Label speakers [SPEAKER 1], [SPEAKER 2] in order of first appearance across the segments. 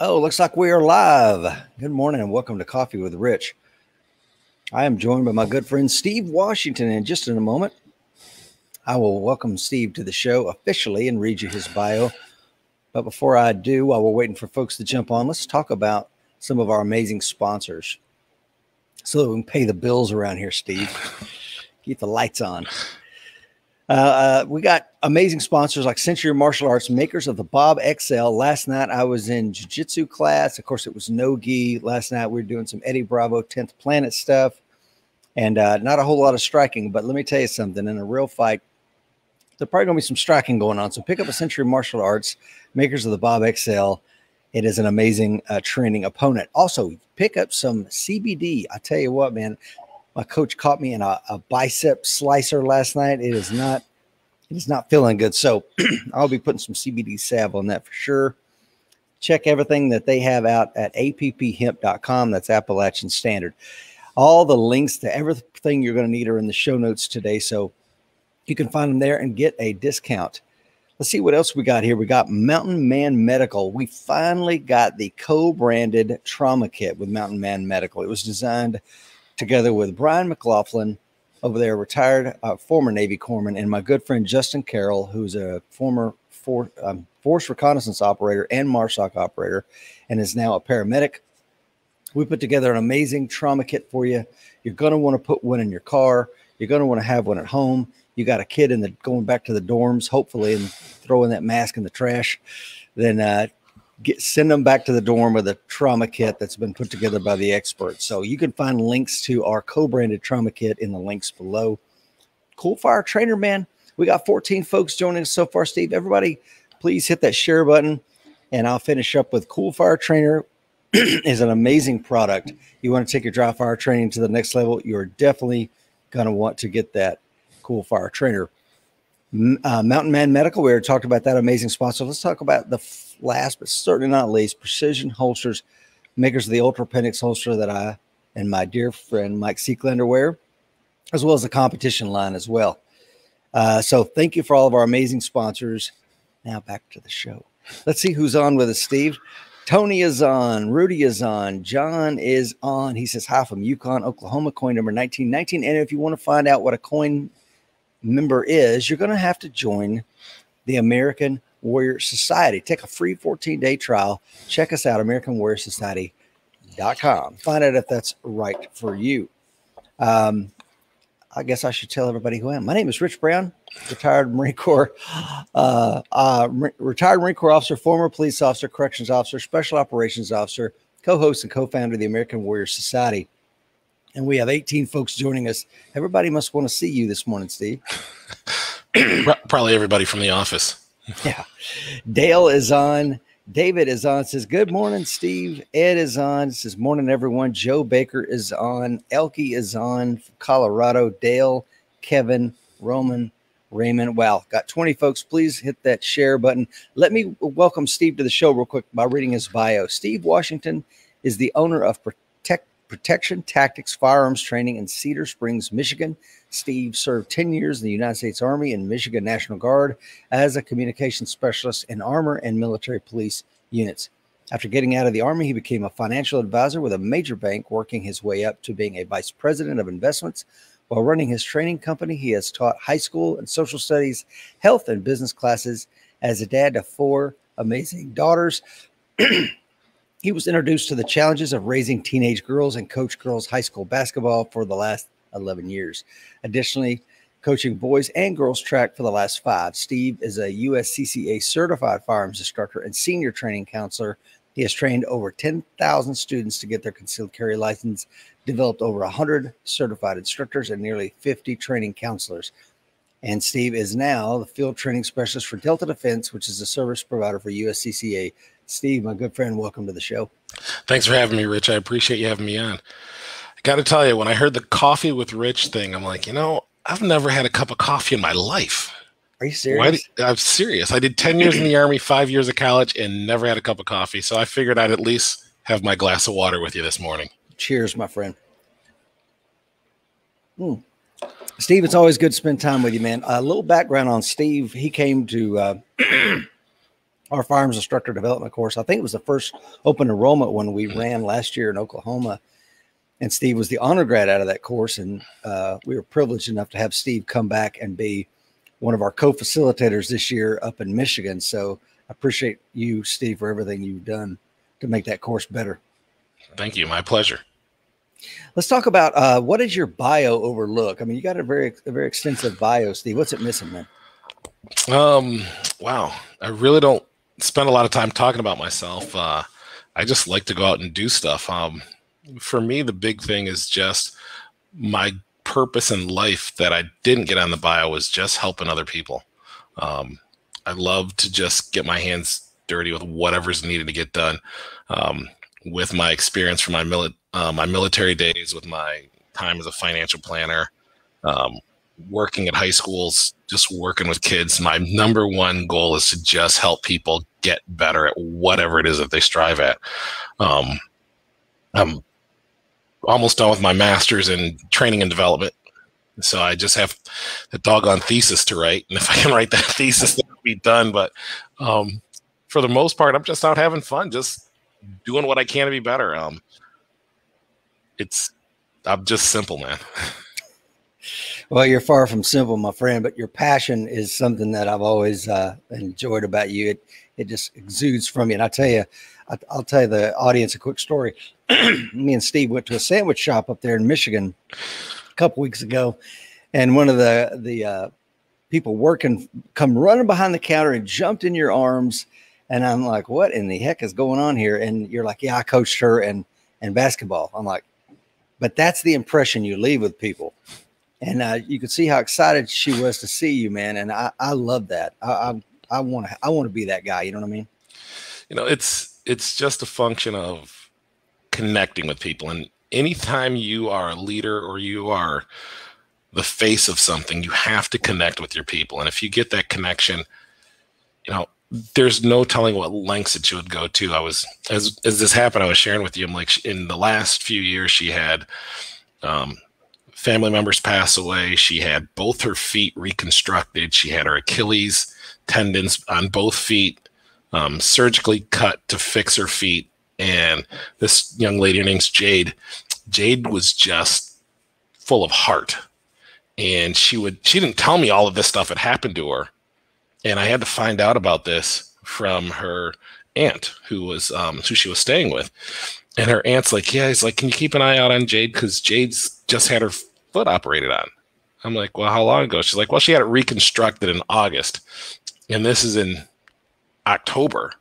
[SPEAKER 1] Oh, looks like we are live. Good morning and welcome to Coffee with Rich. I am joined by my good friend Steve Washington. And just in a moment, I will welcome Steve to the show officially and read you his bio. But before I do, while we're waiting for folks to jump on, let's talk about some of our amazing sponsors so that we can pay the bills around here, Steve. Keep the lights on. Uh, uh, we got amazing sponsors like Century Martial Arts, makers of the Bob XL. Last night I was in jiu-jitsu class. Of course, it was no gi. Last night we were doing some Eddie Bravo 10th Planet stuff and uh, not a whole lot of striking. But let me tell you something in a real fight, there's probably going to be some striking going on. So pick up a Century Martial Arts, makers of the Bob XL. It is an amazing uh, training opponent. Also, pick up some CBD. I tell you what, man, my coach caught me in a, a bicep slicer last night. It is not, it is not feeling good. So I'll be putting some CBD salve on that for sure. Check everything that they have out at apphemp.com. That's Appalachian Standard. All the links to everything you're going to need are in the show notes today. So you can find them there and get a discount. Let's see what else we got here. We got Mountain Man Medical. We finally got the co branded trauma kit with Mountain Man Medical. It was designed together with Brian McLaughlin over there, retired uh, former Navy corpsman, and my good friend Justin Carroll, who's a former for, um, force reconnaissance operator and MARSOC operator, and is now a paramedic. We put together an amazing trauma kit for you. You're going to want to put one in your car. You're going to want to have one at home. You got a kid in the going back to the dorms, hopefully, and throwing that mask in the trash. Then uh, get send them back to the dorm with a trauma kit that's been put together by the experts. So you can find links to our co-branded trauma kit in the links below. Cool Fire Trainer, man. We got 14 folks joining us so far, Steve. Everybody, please hit that share button. And I'll finish up with Cool Fire Trainer is an amazing product. You want to take your dry fire training to the next level, you're definitely going to want to get that Cool Fire Trainer. Uh, Mountain Man Medical, we already talked about that amazing sponsor. Let's talk about the last but certainly not least, Precision Holsters, makers of the Ultra Appendix holster that I and my dear friend Mike Seeklander wear, as well as the competition line as well. Uh, so thank you for all of our amazing sponsors. Now back to the show. Let's see who's on with us, Steve. Tony is on, Rudy is on, John is on. He says hi from Yukon, Oklahoma, coin number 1919. And if you want to find out what a coin member is, you're going to have to join the American Warrior Society. Take a free 14 day trial. Check us out, AmericanWarriorSociety.com. Find out if that's right for you. Um, I guess I should tell everybody who I am. My name is Rich Brown, retired Marine Corps, uh, uh, retired Marine Corps officer, former police officer, corrections officer, special operations officer, co-host and co-founder of the American Warrior Society. And we have 18 folks joining us. Everybody must want to see you this morning, Steve.
[SPEAKER 2] Probably everybody from the office.
[SPEAKER 1] Yeah. Dale is on. David is on. Says, Good morning, Steve. Ed is on. Says, Morning, everyone. Joe Baker is on. Elkie is on. Colorado. Dale, Kevin, Roman, Raymond. Wow. Got 20 folks. Please hit that share button. Let me welcome Steve to the show real quick by reading his bio. Steve Washington is the owner of Protect Protection Tactics Firearms Training in Cedar Springs, Michigan. Steve served 10 years in the United States Army and Michigan National Guard as a communications specialist in armor and military police units. After getting out of the Army, he became a financial advisor with a major bank, working his way up to being a vice president of investments. While running his training company, he has taught high school and social studies, health, and business classes. As a dad to four amazing daughters, he was introduced to the challenges of raising teenage girls and coach girls high school basketball for the last 11 years. Additionally, coaching boys and girls track for the last five. Steve is a USCCA certified firearms instructor and senior training counselor. He has trained over 10,000 students to get their concealed carry license, developed over 100 certified instructors, and nearly 50 training counselors. And Steve is now the field training specialist for Delta Defense, which is a service provider for USCCA. Steve, my good friend, welcome to the show.
[SPEAKER 2] Thanks for having me, Rich. I appreciate you having me on. Got to tell you, when I heard the coffee with Rich thing, I'm like, you know, I've never had a cup of coffee in my life.
[SPEAKER 1] Are you serious?
[SPEAKER 2] Did, I'm serious. I did 10 years in the Army, five years of college, and never had a cup of coffee. So I figured I'd at least have my glass of water with you this morning.
[SPEAKER 1] Cheers, my friend. Hmm. Steve, it's always good to spend time with you, man. A little background on Steve. He came to uh, our firearms instructor development course. I think it was the first open enrollment one we ran last year in Oklahoma. And Steve was the honor grad out of that course. And uh, we were privileged enough to have Steve come back and be one of our co facilitators this year up in Michigan. So I appreciate you, Steve, for everything you've done to make that course better.
[SPEAKER 2] Thank you. My pleasure.
[SPEAKER 1] Let's talk about uh, what is your bio overlook? I mean, you got a very, a very extensive bio, Steve. What's it missing, man?
[SPEAKER 2] Um, wow. I really don't spend a lot of time talking about myself. Uh, I just like to go out and do stuff. Um, for me, the big thing is just my purpose in life that I didn't get on the bio was just helping other people. Um, I love to just get my hands dirty with whatever's needed to get done. Um, with my experience from my mili- uh, my military days, with my time as a financial planner, um, working at high schools, just working with kids, my number one goal is to just help people get better at whatever it is that they strive at. Um, I'm almost done with my master's in training and development. So I just have a doggone thesis to write. And if I can write that thesis, that'll be done. But um, for the most part, I'm just out having fun, just doing what I can to be better. Um, it's, I'm just simple, man.
[SPEAKER 1] Well, you're far from simple, my friend, but your passion is something that I've always uh, enjoyed about you. It it just exudes from you. And I tell you, I, will tell the audience a quick story. Me and Steve went to a sandwich shop up there in Michigan a couple weeks ago, and one of the the uh, people working come running behind the counter and jumped in your arms, and I'm like, "What in the heck is going on here?" And you're like, "Yeah, I coached her and and basketball." I'm like, "But that's the impression you leave with people." and uh, you could see how excited she was to see you, man. And I, I love that. I, I want to, I want to be that guy. You know what I mean?
[SPEAKER 2] You know, it's it's just a function of connecting with people, and anytime you are a leader or you are the face of something, you have to connect with your people. And if you get that connection, you know, there's no telling what lengths that you would go to. I was as as this happened, I was sharing with you. I'm like, in the last few years, she had um, family members pass away. She had both her feet reconstructed. She had her Achilles tendons on both feet um, surgically cut to fix her feet. And this young lady, her name's Jade. Jade was just full of heart. And she would, she didn't tell me all of this stuff had happened to her. And I had to find out about this from her aunt who was, um, who she was staying with. And her aunt's like, yeah, he's like, can you keep an eye out on Jade? Because Jade's just had her foot operated on. I'm like, well, how long ago? She's like, well, she had it reconstructed in August, and this is in October,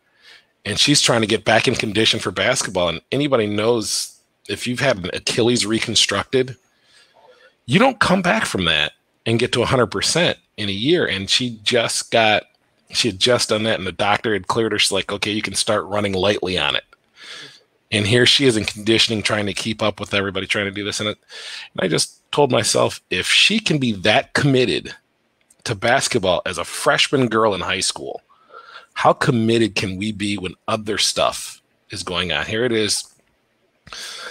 [SPEAKER 2] and she's trying to get back in condition for basketball. And anybody knows if you've had an Achilles reconstructed, you don't come back from that and get to 100% in a year. And she just got, she had just done that, and the doctor had cleared her. She's like, okay, you can start running lightly on it and here she is in conditioning trying to keep up with everybody trying to do this and, it, and i just told myself if she can be that committed to basketball as a freshman girl in high school how committed can we be when other stuff is going on here it is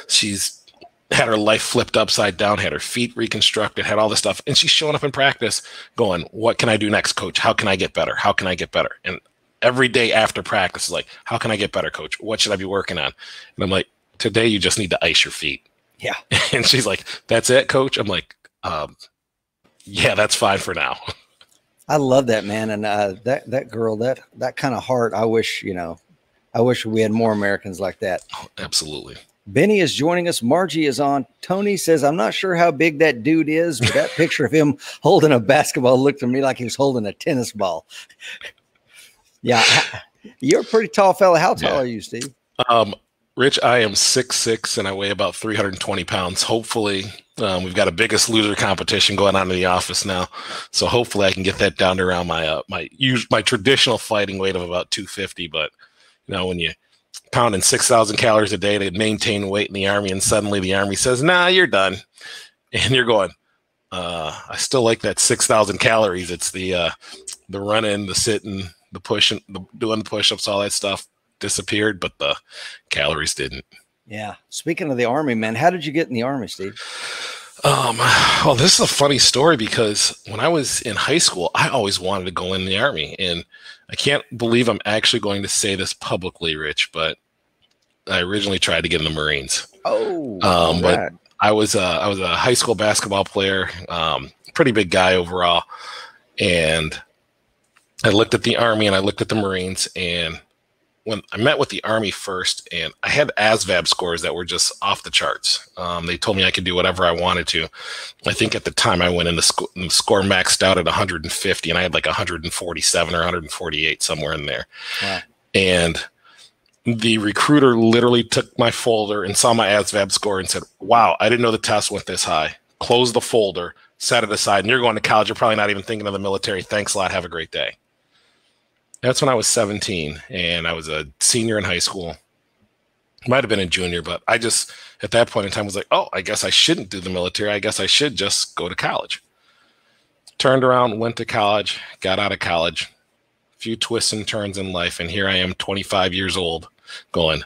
[SPEAKER 2] she's had her life flipped upside down had her feet reconstructed had all this stuff and she's showing up in practice going what can i do next coach how can i get better how can i get better and every day after practice is like, how can I get better, coach? What should I be working on? And I'm like, today you just need to ice your feet.
[SPEAKER 1] Yeah.
[SPEAKER 2] And she's like, that's it, coach. I'm like, um, yeah, that's fine for now.
[SPEAKER 1] I love that man, and uh, that that girl, that that kind of heart. I wish you know, I wish we had more Americans like that.
[SPEAKER 2] Oh, absolutely.
[SPEAKER 1] Benny is joining us. Margie is on. Tony says, I'm not sure how big that dude is, but that picture of him holding a basketball looked to me like he was holding a tennis ball. Yeah. You're a pretty tall fella. How tall yeah. are you, Steve?
[SPEAKER 2] Um, Rich, I am six six and I weigh about 320 pounds. Hopefully, um, we've got a biggest loser competition going on in the office now, so hopefully I can get that down to around my uh, my my traditional fighting weight of about 250. But you know, when you pounding 6,000 calories a day to maintain weight in the army, and suddenly the army says, "Nah, you're done," and you're going, uh, "I still like that 6,000 calories." It's the uh, the running, the sitting, the pushing, the doing the push-ups, all that stuff disappeared, but the calories didn't.
[SPEAKER 1] Yeah. Speaking of the army, man, how did you get in the army, Steve?
[SPEAKER 2] Um, well, this is a funny story because when I was in high school, I always wanted to go in the army, and I can't believe I'm actually going to say this publicly, Rich, but I originally tried to get in the Marines.
[SPEAKER 1] Oh,
[SPEAKER 2] um, but I was a, I was a high school basketball player, um, pretty big guy overall, and I looked at the Army and I looked at the Marines, and when I met with the Army first, and I had ASVAB scores that were just off the charts. Um, they told me I could do whatever I wanted to. I think at the time I went in the, sc- the score maxed out at 150, and I had like 147 or 148 somewhere in there. Wow. And the recruiter literally took my folder and saw my ASVAB score and said, Wow, I didn't know the test went this high. Close the folder, set it aside, and you're going to college. You're probably not even thinking of the military. Thanks a lot. Have a great day. That's when I was 17 and I was a senior in high school. Might have been a junior, but I just, at that point in time, was like, oh, I guess I shouldn't do the military. I guess I should just go to college. Turned around, went to college, got out of college, a few twists and turns in life. And here I am, 25 years old going,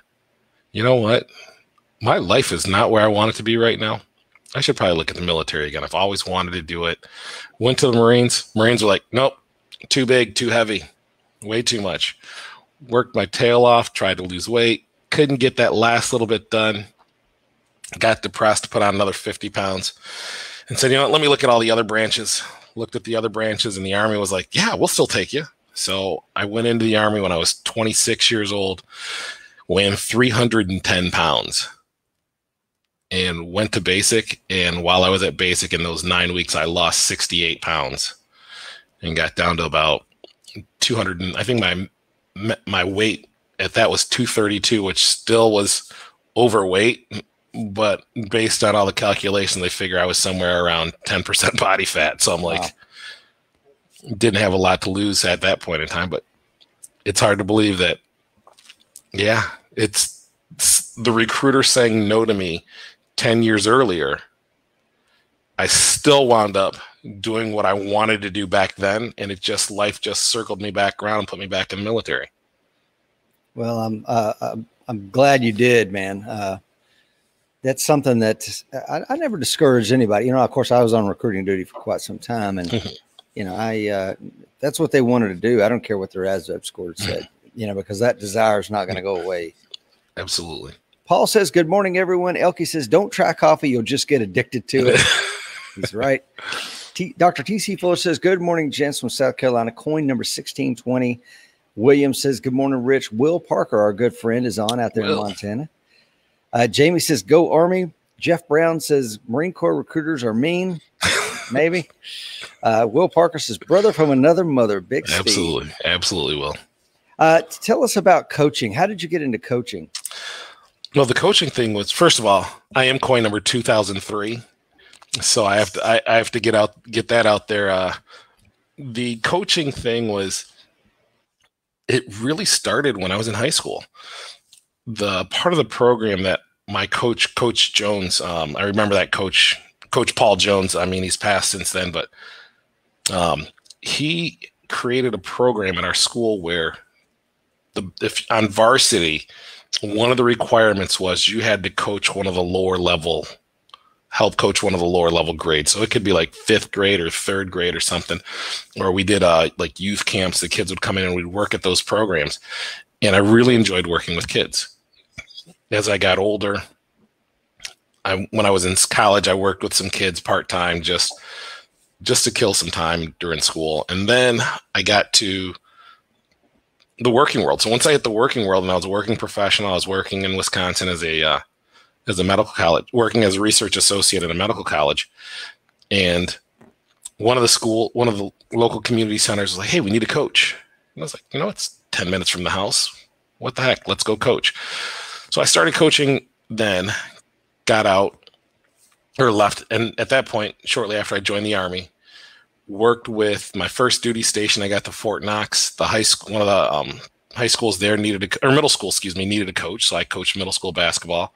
[SPEAKER 2] you know what? My life is not where I want it to be right now. I should probably look at the military again. I've always wanted to do it. Went to the Marines. Marines were like, nope, too big, too heavy, way too much. Worked my tail off, tried to lose weight, couldn't get that last little bit done. Got depressed, put on another 50 pounds, and said, you know what, let me look at all the other branches. Looked at the other branches, and the Army was like, yeah, we'll still take you. So I went into the Army when I was 26 years old weighing 310 pounds and went to basic. And while I was at basic in those nine weeks, I lost 68 pounds and got down to about 200. and I think my my weight at that was 232, which still was overweight. But based on all the calculations, they figure I was somewhere around 10% body fat. So I'm like, wow. didn't have a lot to lose at that point in time. But it's hard to believe that, yeah, it's, the recruiter saying no to me 10 years earlier. I still wound up doing what I wanted to do back then. And it just, life just circled me back around and put me back in the military.
[SPEAKER 1] Well, I'm, uh, I'm glad you did, man. Uh, that's something that I, I, never discouraged anybody. You know, of course, I was on recruiting duty for quite some time, and you know, I uh, that's what they wanted to do. I don't care what their ASVAB score said you know, because that desire is not going to go away.
[SPEAKER 2] Absolutely.
[SPEAKER 1] Paul says, Good morning, everyone. Elkie says, Don't try coffee. You'll just get addicted to it. He's right. T- Dr. TC Fuller says, Good morning, gents from South Carolina. Coin number 1620. William says, Good morning, Rich. Will Parker, our good friend, is on out there Will. in Montana. Uh, Jamie says, Go Army. Jeff Brown says, Marine Corps recruiters are mean. Maybe. Uh, Will Parker says, Brother from another mother. Big
[SPEAKER 2] Absolutely. Steve. Absolutely, Will.
[SPEAKER 1] Uh, tell us about coaching. How did you get into coaching?
[SPEAKER 2] Well, the coaching thing was first of all, I am coin number two thousand three, so I have to I, I, have to get out get that out there. Uh, the coaching thing was it really started when I was in high school. The part of the program that my coach, Coach Jones, um, I remember that coach, Coach Paul Jones. I mean, he's passed since then, but um, he created a program at our school where the if on varsity, one of the requirements was you had to coach one of the lower level help coach one of the lower level grades. So it could be like fifth grade or third grade or something. Or we did uh like youth camps. The kids would come in and we'd work at those programs. And I really enjoyed working with kids. As I got older, I when I was in college, I worked with some kids part time just just to kill some time during school. And then I got to the working world. So once I hit the working world and I was a working professional, I was working in Wisconsin as a uh, as a medical college, working as a research associate at a medical college, and one of the school, one of the local community centers was like, "Hey, we need a coach." And I was like, "You know, it's ten minutes from the house. What the heck? Let's go coach." So I started coaching then, got out or left, and at that point, shortly after I joined the army, worked with my first duty station. I got to Fort Knox. The high school, one of the um, high schools there needed a, or middle school, excuse me, needed a coach. So I coached middle school basketball.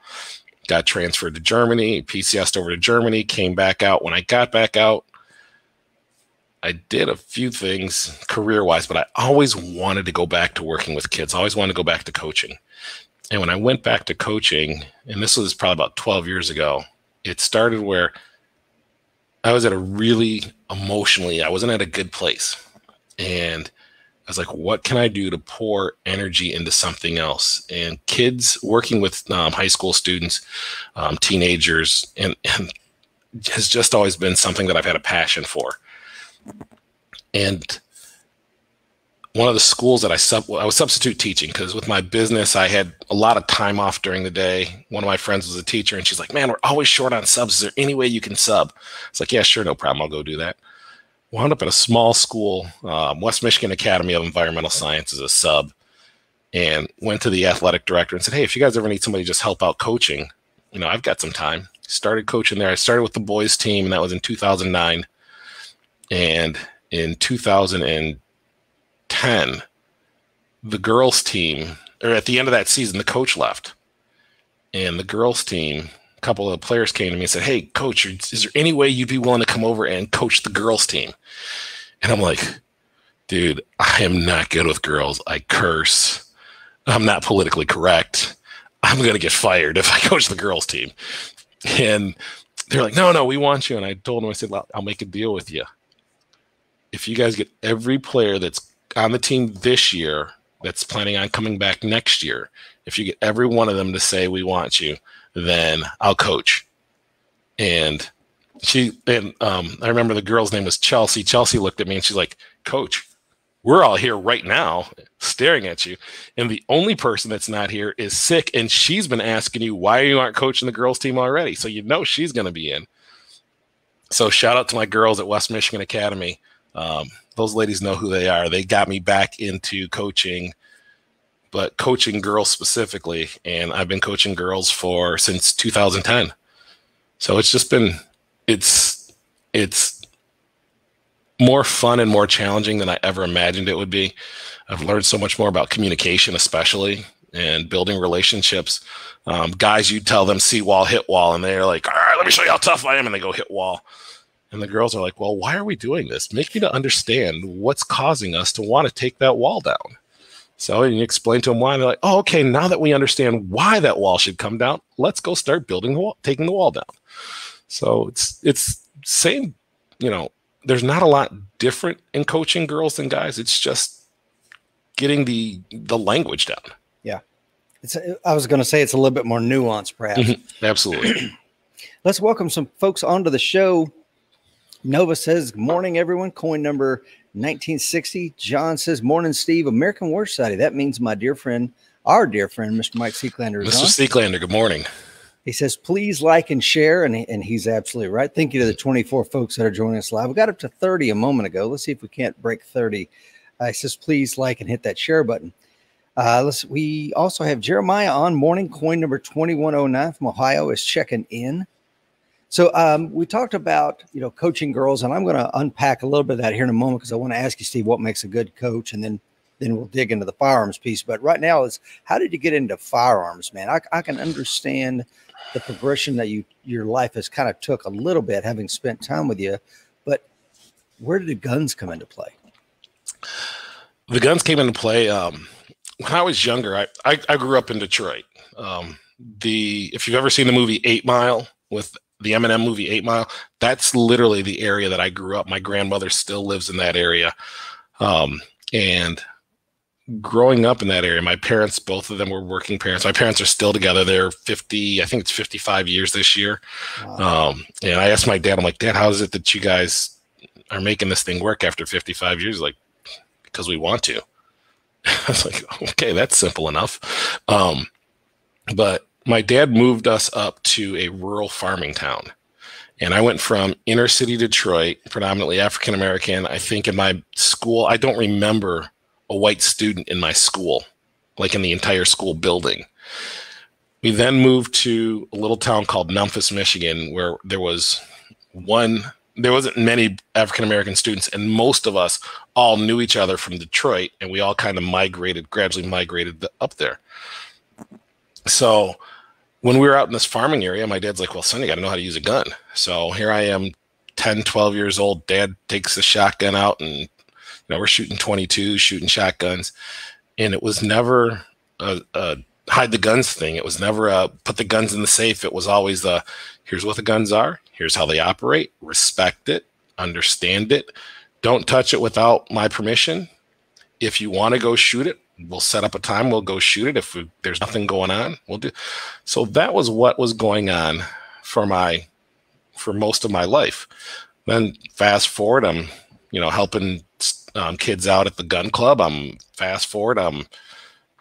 [SPEAKER 2] Got transferred to Germany, PCSed over to Germany, came back out. When I got back out, I did a few things career wise, but I always wanted to go back to working with kids. I always wanted to go back to coaching. And when I went back to coaching, and this was probably about 12 years ago, it started where I was at a really emotionally, I wasn't at a good place. And I was like, what can I do to pour energy into something else? And kids working with um, high school students, um, teenagers, and, and has just always been something that I've had a passion for. And one of the schools that I sub I was substitute teaching because with my business I had a lot of time off during the day. One of my friends was a teacher and she's like, "Man, we're always short on subs. Is there any way you can sub?" It's like, "Yeah, sure, no problem. I'll go do that." Wound up at a small school, um, West Michigan Academy of Environmental Science as a sub, and went to the athletic director and said, "Hey, if you guys ever need somebody to just help out coaching, you know, I've got some time." Started coaching there. I started with the boys team, and that was in 2009. And in 2010, the girls team, or at the end of that season, the coach left. And the girls team, couple of players came to me and said, Hey, coach, is there any way you'd be willing to come over and coach the girls team? And I'm like, dude, I am not good with girls. I curse. I'm not politically correct. I'm going to get fired if I coach the girls team. And they're like, no, no, we want you. And I told them, I said, I'll make a deal with you. If you guys get every player that's on the team this year that's planning on coming back next year, if you get every one of them to say we want you, then I'll coach. And she and um, I remember the girl's name was Chelsea. Chelsea looked at me and she's like, "Coach, we're all here right now staring at you, and the only person that's not here is sick, and she's been asking you why you aren't coaching the girls team already. So you know she's going to be in." So shout out to my girls at West Michigan Academy. Um, those ladies know who they are. They got me back into coaching, but coaching girls specifically. And I've been coaching girls for since 2010. So it's just been, it's, it's more fun and more challenging than I ever imagined it would be. I've learned so much more about communication, especially and building relationships. Um, guys, you tell them see wall, hit wall, and they're like, all right, let me show you how tough I am. And they go hit wall. And the girls are like, well, why are we doing this? Make me to understand what's causing us to want to take that wall down. So you explain to them why. they're like, oh, okay, now that we understand why that wall should come down, let's go start building the wall, taking the wall down. So it's it's same, you know, there's not a lot different in coaching girls than guys. It's just getting the the language down.
[SPEAKER 1] Yeah. It's I was going to say it's a little bit more nuanced perhaps. Mm-hmm.
[SPEAKER 2] Absolutely.
[SPEAKER 1] Let's welcome some folks onto the show. Nova says, Good Morning, everyone. Coin number 1960. John says, Morning, Steve. American War Society. That means my dear friend, our dear friend, Mr. Mike Seeklander.
[SPEAKER 2] Mr. Seeklander, good morning.
[SPEAKER 1] He says, please like and share. And, and he's absolutely right. Thank you to the 24 folks that are joining us live. We got up to 30 a moment ago. Let's see if we can't break 30. Uh, he says, please like and hit that share button. Uh, let's. We also have Jeremiah on morning coin number 2109 from Ohio is checking in. So um, we talked about you know coaching girls, and I'm going to unpack a little bit of that here in a moment because I want to ask you, Steve, what makes a good coach, and then then we'll dig into the firearms piece. But right now is how did you get into firearms, man? I, I can understand the progression that you your life has kind of took a little bit, having spent time with you, but where did the guns come into play?
[SPEAKER 2] The guns came into play um, when I was younger. I, I, I grew up in Detroit. Um, the if you've ever seen the movie Eight Mile with the Eminem movie Eight Mile, that's literally the area that I grew up. My grandmother still lives in that area. Um, and growing up in that area, my parents, both of them were working parents. My parents are still together. They're 50, I think it's 55 years this year. Wow. Um, and I asked my dad, I'm like, Dad, how is it that you guys are making this thing work after 55 years? Like, because we want to. I was like, okay, that's simple enough. Um, but my dad moved us up to a rural farming town. And I went from inner city Detroit, predominantly African American. I think in my school, I don't remember a white student in my school, like in the entire school building. We then moved to a little town called Memphis, Michigan, where there was one, there wasn't many African American students, and most of us all knew each other from Detroit, and we all kind of migrated, gradually migrated up there. So when we were out in this farming area, my dad's like, well, son, you got to know how to use a gun. So here I am, 10, 12 years old. Dad takes the shotgun out and, you know, we're shooting 22, shooting shotguns. And it was never a, a hide the guns thing. It was never a put the guns in the safe. It was always the here's what the guns are, here's how they operate, respect it, understand it, don't touch it without my permission. if you want to go shoot it, we'll set up a time. We'll go shoot it. If we, there's nothing going on, we'll do. So that was what was going on for my for most of my life. Then fast forward, I'm you know helping um, kids out at the gun club. I'm fast forward. I'm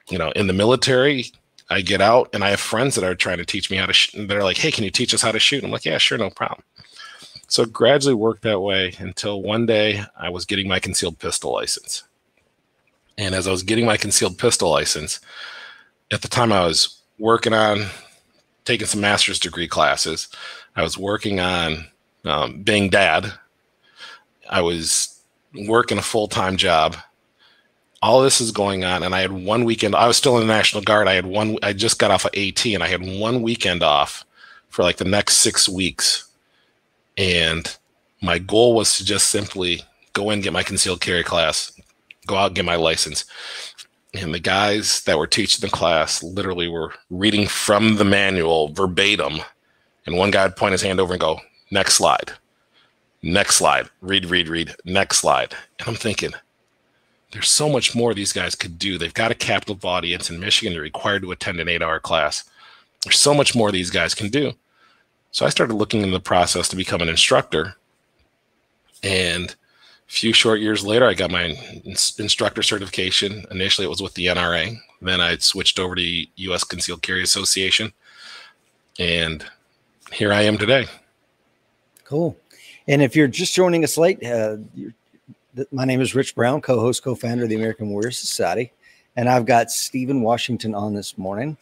[SPEAKER 2] you know in the military. I get out and I have friends that are trying to teach me how to. Sh- they're like, "Hey, can you teach us how to shoot?" I'm like, "Yeah, sure, no problem." So it gradually worked that way until one day I was getting my concealed pistol license. And as I was getting my concealed pistol license, at the time I was working on taking some master's degree classes. I was working on um, being dad. I was working a full time job. All this is going on, and I had one weekend. I was still in the National Guard. I had one. I just got off of AT, and I had one weekend off for like the next six weeks. And my goal was to just simply go in, get my concealed carry class, go out, and get my license. And the guys that were teaching the class literally were reading from the manual verbatim. And one guy would point his hand over and go, next slide, next slide, read, read, read, next slide. And I'm thinking, there's so much more these guys could do. They've got a captive audience in Michigan. They're required to attend an eight hour class. There's so much more these guys can do. So I started looking in the process to become an instructor. And few short years later, I got my instructor certification. Initially, it was with the NRA. Then I switched over to U.S. Concealed Carry Association. And here I am today.
[SPEAKER 1] Cool. And if you're just joining us late, uh, my name is Rich Brown, co host, co founder of the American Warrior Society. And I've got Stephen Washington on this morning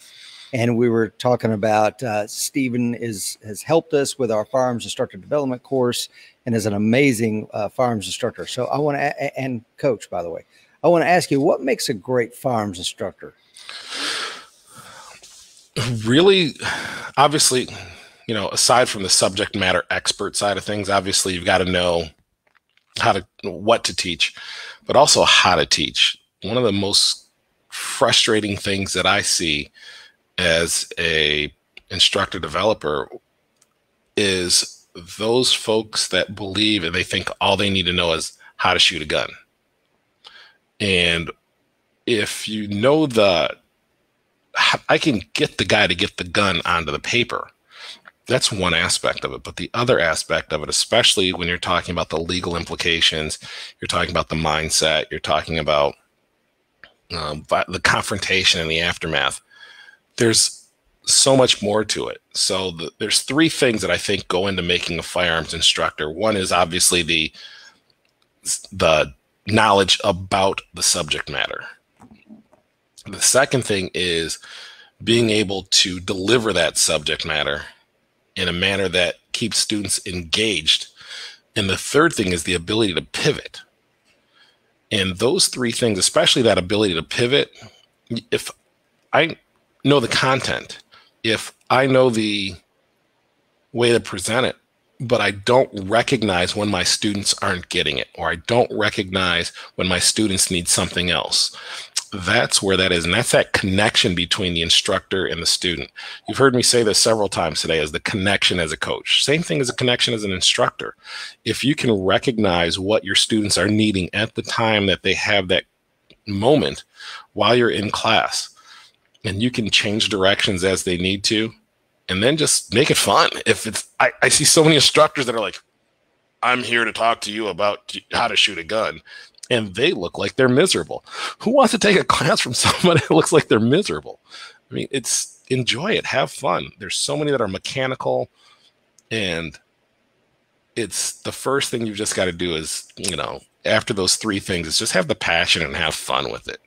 [SPEAKER 1] and we were talking about uh, Stephen is has helped us with our firearms instructor development course and is an amazing uh, firearms instructor. So I want to and coach, by the way, I want to ask you what makes a great firearms instructor.
[SPEAKER 2] Really, obviously, you know, aside from the subject matter expert side of things, obviously you've got to know how to what to teach, but also how to teach. One of the most frustrating things that I see as a instructor developer is those folks that believe and they think all they need to know is how to shoot a gun. And if you know the I can get the guy to get the gun onto the paper. That's one aspect of it. But the other aspect of it, especially when you're talking about the legal implications, you're talking about the mindset, you're talking about um, the confrontation and the aftermath there's so much more to it. So the, there's three things that I think go into making a firearms instructor. One is obviously the the knowledge about the subject matter. The second thing is being able to deliver that subject matter in a manner that keeps students engaged. And the third thing is the ability to pivot. And those three things, especially that ability to pivot, if I know the content, if I know the way to present it, but I don't recognize when my students aren't getting it, or I don't recognize when my students need something else. That's where that is. And that's that connection between the instructor and the student. You've heard me say this several times today as the connection as a coach. Same thing as a connection as an instructor. If you can recognize what your students are needing at the time that they have that moment while you're in class, and you can change directions as they need to and then just make it fun. If it's I, I see so many instructors that are like i'm here to talk to you about how to shoot a gun and they look like they're miserable. Who wants to take a class from somebody that looks like they're miserable? I mean it's enjoy it have fun. There's so many that are mechanical and it's the first thing you've just got to do is you know after those three things is just have the passion and have fun with it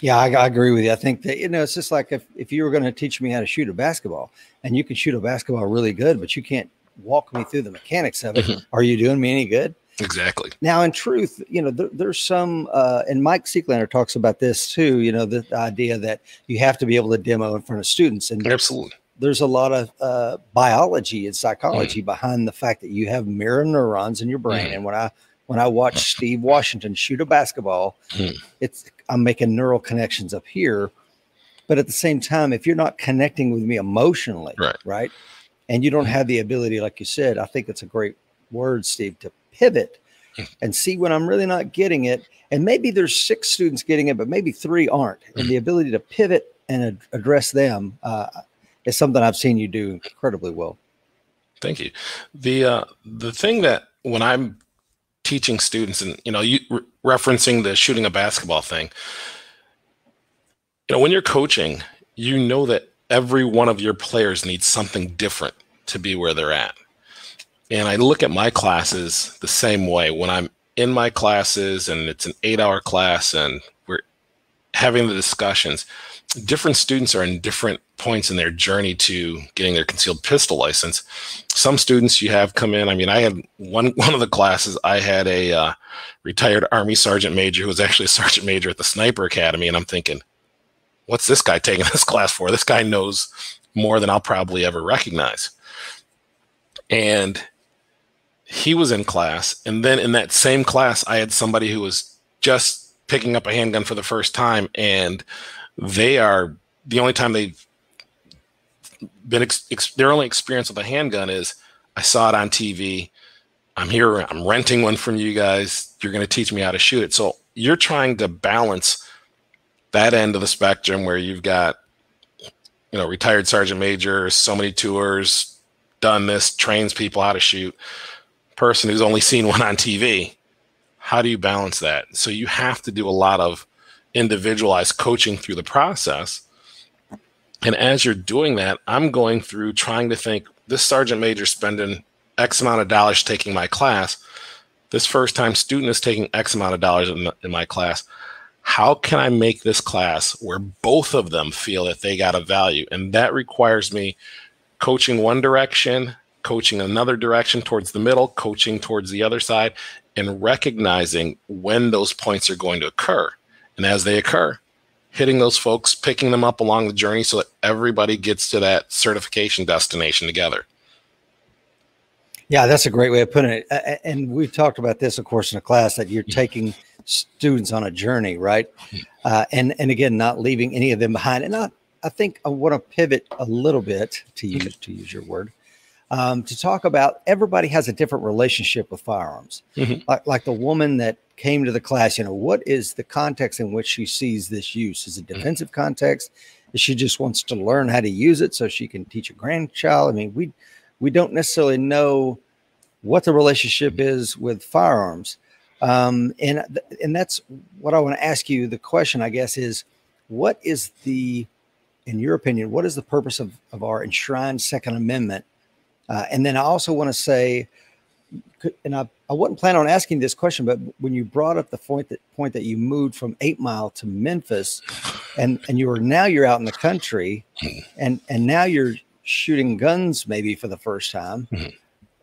[SPEAKER 1] yeah, I, I, agree with you. I think that you know it's just like if if you were going to teach me how to shoot a basketball, and you can shoot a basketball really good, but you can't walk me through the mechanics of it. Mm-hmm. Are you doing me any good?
[SPEAKER 2] Exactly.
[SPEAKER 1] Now, in truth, you know, there, there's some, uh, and Mike Seeklander talks about this too. You know, the, the, idea that you have to be able to demo in front of students, and
[SPEAKER 2] absolutely,
[SPEAKER 1] there's a lot of uh, biology and psychology mm. behind the fact that you have mirror neurons in your brain. Mm. And when I when I watch Steve Washington shoot a basketball, mm. it's I'm making neural connections up here. But at the same time, if you're not connecting with me emotionally,
[SPEAKER 2] right,
[SPEAKER 1] right and you don't have the ability, like you said, I think it's a great word, Steve, to pivot. and see when I'm really not getting it. And maybe there's six students getting it, but maybe three aren't. And the ability to pivot and ad- address them uh, is something I've seen you do incredibly well.
[SPEAKER 2] Thank you. The uh, the thing that when I'm teaching students, and you know, you re- referencing the shooting a basketball thing, you know, when you're coaching, you know that every one of your players needs something different to be where they're at. And I look at my classes the same way. When I'm in my classes and it's an eight hour class and we're having the discussions, different students are in different points in their journey to getting their concealed pistol license. Some students you have come in. I mean, I had one one of the classes. I had a uh, retired Army sergeant major who was actually a sergeant major at the Sniper Academy, and I'm thinking, what's this guy taking this class for? This guy knows more than I'll probably ever recognize. And he was in class, and then in that same class, I had somebody who was just picking up a handgun for the first time, and they are the only time they've been ex- ex- their only experience with a handgun is I saw it on TV. I'm here. I'm renting one from you guys. You're going to teach me how to shoot it. So you're trying to balance that end of the spectrum where you've got, you know, retired sergeant major, so many tours, done this, trains people how to shoot. Person who's only seen one on TV. How do you balance that? So you have to do a lot of individualized coaching through the process. And as you're doing that, I'm going through trying to think this sergeant major spending X amount of dollars taking my class. This first time student is taking X amount of dollars in, in my class. How can I make this class where both of them feel that they got a value? And that requires me coaching one direction, coaching another direction towards the middle, coaching towards the other side, and recognizing when those points are going to occur. And as they occur, hitting those folks, picking them up along the journey so that everybody gets to that certification destination together.
[SPEAKER 1] Yeah, that's a great way of putting it. And we've talked about this, of course, in a class that you're taking students on a journey, right? Uh, and and again, not leaving any of them behind. And I, I think I want to pivot a little bit to use to use your word um, to talk about everybody has a different relationship with firearms. Mm-hmm. Like like the woman that came to the class, you know, what is the context in which she sees this use? Is it mm-hmm. defensive mm-hmm. context? Is she just wants to learn how to use it so she can teach a grandchild? I mean, we we don't necessarily know what the relationship mm-hmm. is with firearms, um, and and that's what I want to ask you. The question, I guess, is what is the, in your opinion, what is the purpose of of our enshrined Second Amendment? Uh, and then I also want to say, and I, I wasn't planning on asking this question, but when you brought up the point that point that you moved from Eight Mile to Memphis, and and you are now you're out in the country, and and now you're shooting guns maybe for the first time. Mm-hmm.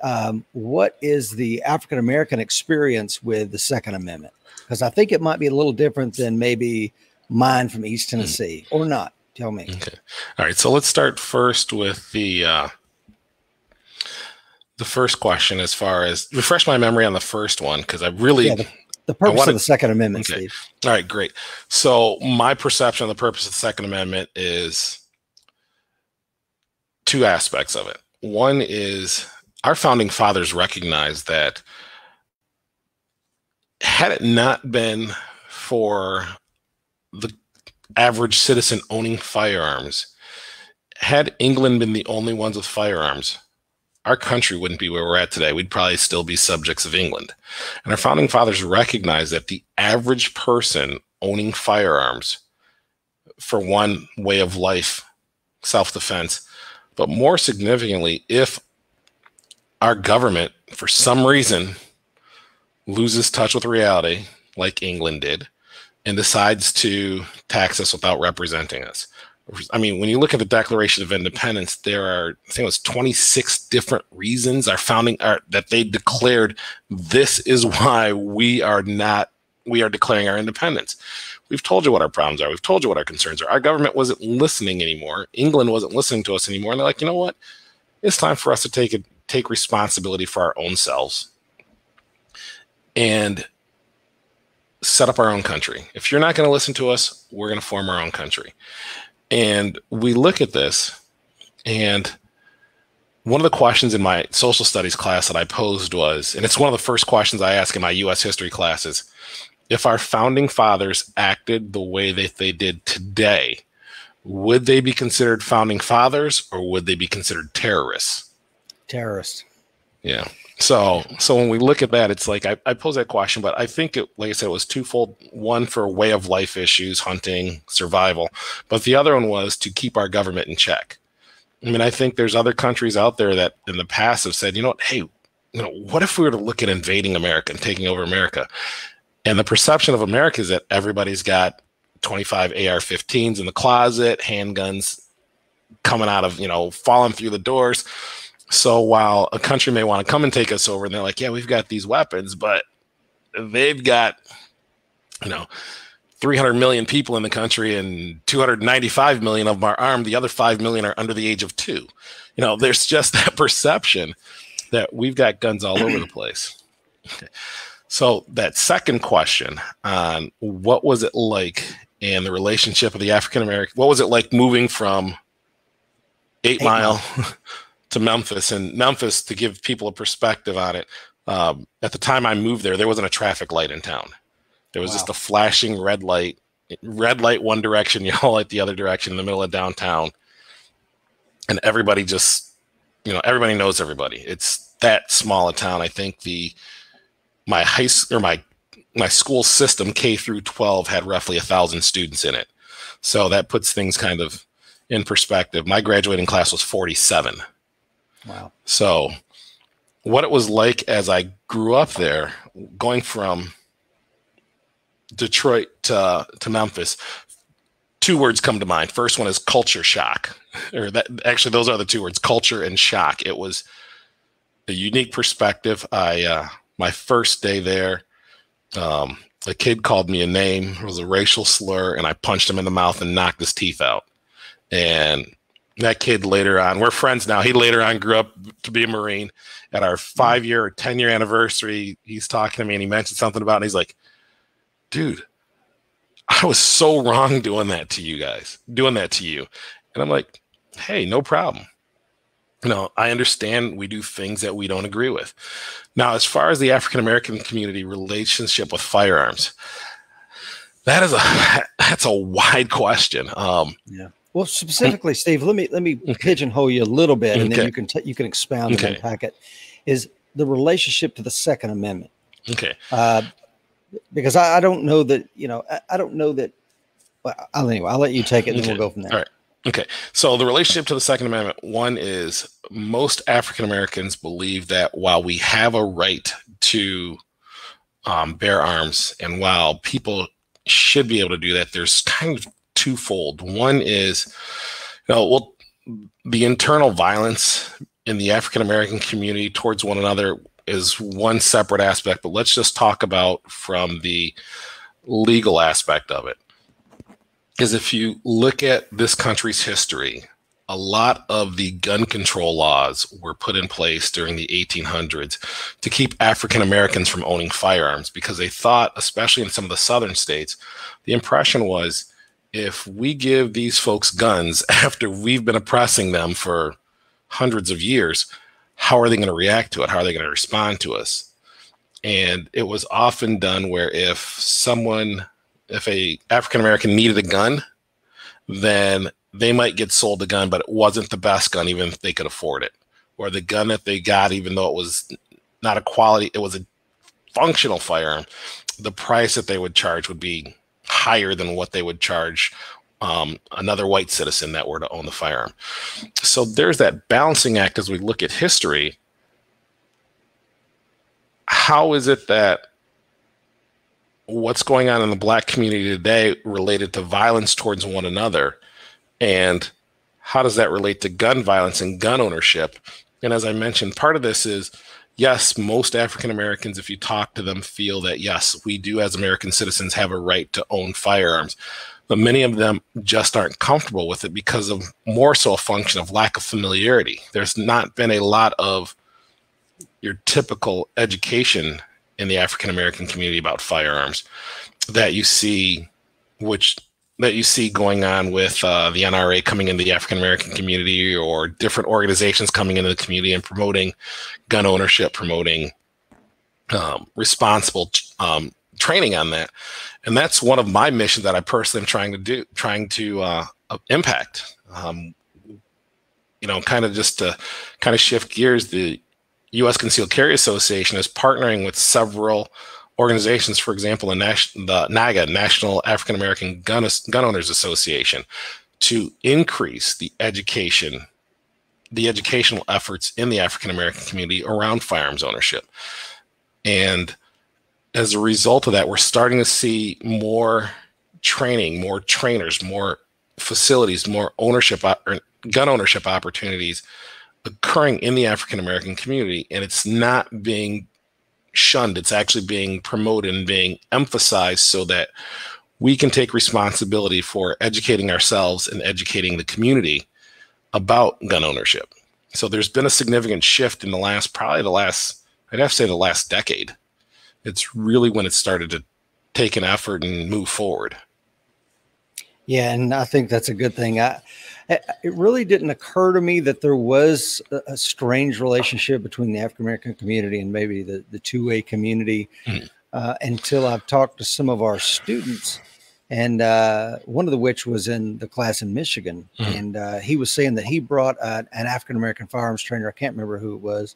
[SPEAKER 1] Um, what is the African American experience with the Second Amendment? Because I think it might be a little different than maybe mine from East mm-hmm. Tennessee, mm-hmm. or not. Tell me.
[SPEAKER 2] Okay. All right. So let's start first with the uh, the first question as far as refresh my memory on the first one because I really yeah,
[SPEAKER 1] the, the purpose wanted, of the Second Amendment, okay. Steve.
[SPEAKER 2] All right, great. So my perception of the purpose of the Second Amendment is two aspects of it. One is our founding fathers recognized that had it not been for the average citizen owning firearms, had England been the only ones with firearms, our country wouldn't be where we're at today. We'd probably still be subjects of England. And our founding fathers recognized that the average person owning firearms for one way of life, self defense, but more significantly, if our government, for some reason, loses touch with reality, like England did, and decides to tax us without representing us, I mean, when you look at the Declaration of Independence, there are I think it was 26 different reasons our founding are that they declared this is why we are not we are declaring our independence. We've told you what our problems are. We've told you what our concerns are. Our government wasn't listening anymore. England wasn't listening to us anymore. And they're like, you know what? It's time for us to take a, take responsibility for our own selves and set up our own country. If you're not going to listen to us, we're going to form our own country. And we look at this, and one of the questions in my social studies class that I posed was, and it's one of the first questions I ask in my US history classes if our founding fathers acted the way that they did today, would they be considered founding fathers or would they be considered terrorists?
[SPEAKER 1] Terrorists.
[SPEAKER 2] Yeah. So, so when we look at that, it's like I, I pose that question, but I think it, like I said, it was twofold. One for way of life issues, hunting, survival, but the other one was to keep our government in check. I mean, I think there's other countries out there that in the past have said, you know what, hey, you know, what if we were to look at invading America and taking over America? And the perception of America is that everybody's got 25 AR-15s in the closet, handguns coming out of, you know, falling through the doors so while a country may want to come and take us over, and they're like, yeah, we've got these weapons, but they've got, you know, 300 million people in the country and 295 million of them are armed. The other 5 million are under the age of two. You know, there's just that perception that we've got guns all over the place. So that second question on what was it like and the relationship of the African American, what was it like moving from eight, eight mile to Memphis. And Memphis, to give people a perspective on it, um, at the time I moved there, there wasn't a traffic light in town. There was wow. just a flashing red light, red light one direction, yellow light the other direction in the middle of downtown. And everybody just, you know, everybody knows everybody. It's that small a town. I think the my high or my my school system K through 12 had roughly a thousand students in it. So that puts things kind of in perspective. My graduating class was 47.
[SPEAKER 1] Wow.
[SPEAKER 2] So, what it was like as I grew up there, going from Detroit to, to Memphis, two words come to mind. First one is culture shock, or that actually those are the two words, culture and shock. It was a unique perspective. I uh, my first day there, um, a kid called me a name. It was a racial slur, and I punched him in the mouth and knocked his teeth out. And that kid later on, we're friends now. He later on grew up to be a Marine. At our five year or 10 year anniversary, he's talking to me and he mentioned something about, it and he's like, dude, I was so wrong doing that to you guys, doing that to you. And I'm like, hey, no problem. You know, I understand we do things that we don't agree with. Now, as far as the African American community relationship with firearms, that is a that's a wide question. Um,
[SPEAKER 1] yeah. Well, specifically, Steve, let me let me okay. pigeonhole you a little bit, and okay. then you can t- you can expound okay. and unpack it. Is the relationship to the Second Amendment?
[SPEAKER 2] Okay.
[SPEAKER 1] Uh, because I, I, don't know that you know I, I don't know that. Well, I'll, anyway, I'll let you take it, and then we'll go from there.
[SPEAKER 2] All right. Okay. So the relationship to the Second Amendment, one is most African Americans believe that while we have a right to um, bear arms, and while people should be able to do that, there's kind of twofold. One is, you know, well, the internal violence in the African American community towards one another is one separate aspect, but let's just talk about from the legal aspect of it. Is if you look at this country's history, a lot of the gun control laws were put in place during the 1800s to keep African Americans from owning firearms because they thought, especially in some of the southern states, the impression was if we give these folks guns after we've been oppressing them for hundreds of years, how are they going to react to it? How are they going to respond to us? And it was often done where if someone, if a African American needed a gun, then they might get sold a gun, but it wasn't the best gun, even if they could afford it. Or the gun that they got, even though it was not a quality, it was a functional firearm, the price that they would charge would be higher than what they would charge um, another white citizen that were to own the firearm. So there's that balancing act as we look at history. How is it that what's going on in the black community today related to violence towards one another? And how does that relate to gun violence and gun ownership? And as I mentioned, part of this is yes, most African Americans, if you talk to them, feel that yes, we do as American citizens have a right to own firearms. But many of them just aren't comfortable with it because of more so a function of lack of familiarity. There's not been a lot of your typical education in the African American community about firearms that you see, which that you see going on with uh, the NRA coming into the African American community or different organizations coming into the community and promoting gun ownership, promoting um, responsible um, training on that. And that's one of my missions that I personally am trying to do, trying to uh, impact. Um, you know, kind of just to kind of shift gears, the U.S. Concealed Carry Association is partnering with several organizations, for example, the, National, the NAGA, National African American Gun, Gun Owners Association, to increase the education, the educational efforts in the African American community around firearms ownership. And as a result of that, we're starting to see more training, more trainers, more facilities, more ownership gun ownership opportunities occurring in the African American community, and it's not being shunned. It's actually being promoted and being emphasized so that we can take responsibility for educating ourselves and educating the community about gun ownership. So there's been a significant shift in the last, probably the last, I'd have to say the last decade. It's really when it started to take an effort and move forward.
[SPEAKER 1] Yeah, and I think that's a good thing. I, it really didn't occur to me that there was a, strange relationship between the African American community and maybe the the two A community mm-hmm. uh, until I've talked to some of our students, and uh, one of the which was in the class in Michigan, mm-hmm. and uh, he was saying that he brought an African American firearms trainer. I can't remember who it was,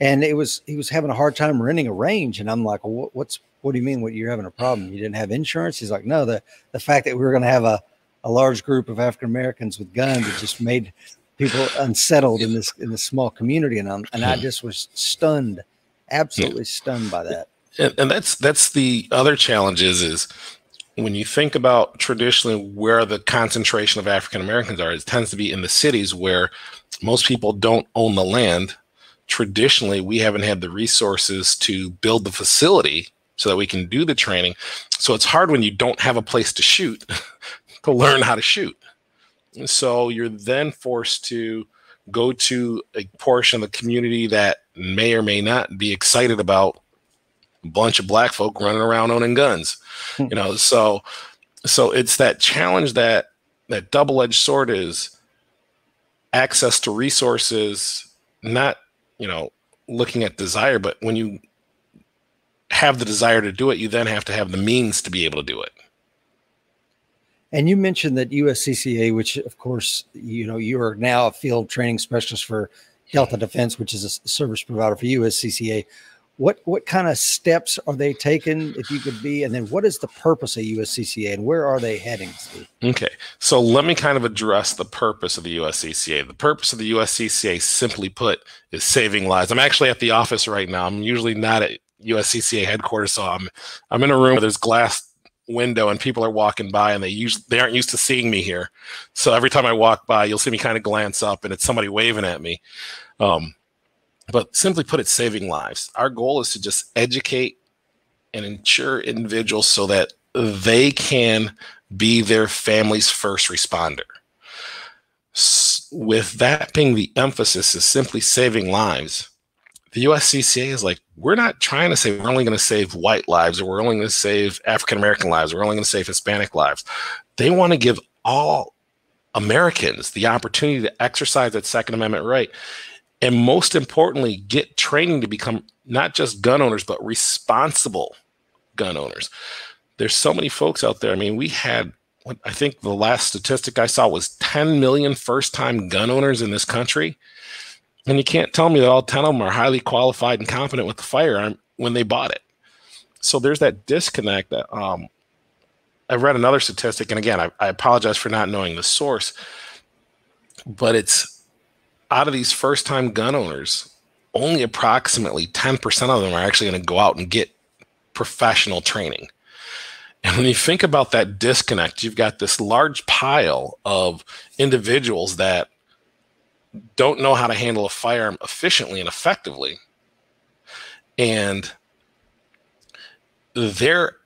[SPEAKER 1] and it was he was having a hard time renting a range, and I'm like, well, what's what do you mean? What you're having a problem? You didn't have insurance? He's like, no, the the fact that we were going to have a a large group of African Americans with guns it just made people unsettled in this in this small community, and I'm, and I hmm. just was stunned, absolutely stunned by that.
[SPEAKER 2] And, and that's that's the other challenge is is when you think about traditionally where the concentration of African Americans are, it tends to be in the cities where most people don't own the land. Traditionally, we haven't had the resources to build the facility so that we can do the training. So it's hard when you don't have a place to shoot to learn how to shoot. And so you're then forced to go to a portion of the community that may or may not be excited about a bunch of black folk running around owning guns. Hmm. you know, so so it's that challenge that that double-edged sword is access to resources, not, you know, looking at desire, but when you have the desire to do it, you then have to have the means to be able to do it.
[SPEAKER 1] And you mentioned that USCCA, which of course, you know, you are now a field training specialist for Delta Defense, which is a service provider for USCCA. What what kind of steps are they taking, if you could be, and then what is the purpose of USCCA and where are they heading? Steve?
[SPEAKER 2] Okay, so let me kind of address the purpose of the USCCA. The purpose of the USCCA, simply put, is saving lives. I'm actually at the office right now. I'm usually not at USCCA headquarters, so I'm I'm in a room where there's glass window and people are walking by and they use they aren't used to seeing me here. So every time I walk by, you'll see me kind of glance up and it's somebody waving at me. Um, but simply put, it's saving lives. Our goal is to just educate and ensure individuals so that they can be their family's first responder. with that being the emphasis is simply saving lives the USCCA is like, we're not trying to say we're only going to save white lives or we're only going to save African American lives. We're only going to save Hispanic lives. They want to give all Americans the opportunity to exercise that Second Amendment right. And most importantly, get training to become not just gun owners, but responsible gun owners. There's so many folks out there. I mean, we had, I think the last statistic I saw was 10 million first time gun owners in this country. And you can't tell me that all 10 of them are highly qualified and competent with the firearm when they bought it. So there's that disconnect that um, I read another statistic, and again, I, I apologize for not knowing the source, but it's out of these first time gun owners, only approximately 10% of them are actually going to go out and get professional training. And when you think about that disconnect, you've got this large pile of individuals that don't know how to handle a firearm efficiently and effectively. And they're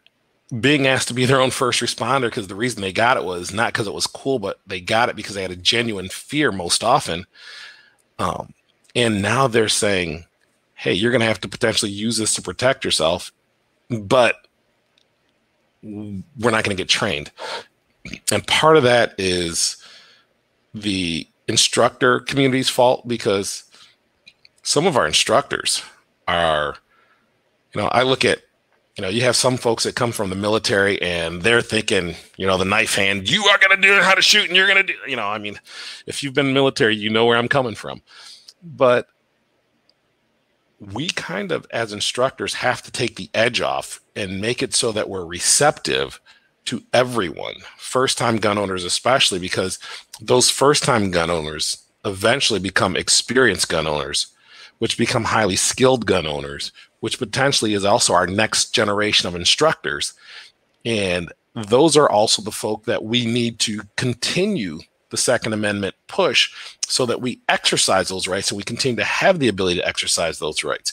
[SPEAKER 2] being asked to be their own first responder because the reason they got it was not because it was cool, but they got it because they had a genuine fear most often. Um, and now they're saying, hey, you're going to have to potentially use this to protect yourself, but we're not going to get trained. And part of that is the instructor community's fault because some of our instructors are, you know, I look at, you know, you have some folks that come from the military and they're thinking, you know, the knife hand, you are going to do how to shoot and you're going to do, you know, I mean, if you've been military, you know where I'm coming from. But we kind of, as instructors, have to take the edge off and make it so that we're receptive to everyone, first time gun owners, especially because those first time gun owners eventually become experienced gun owners, which become highly skilled gun owners, which potentially is also our next generation of instructors. And those are also the folk that we need to continue the Second Amendment push so that we exercise those rights and we continue to have the ability to exercise those rights.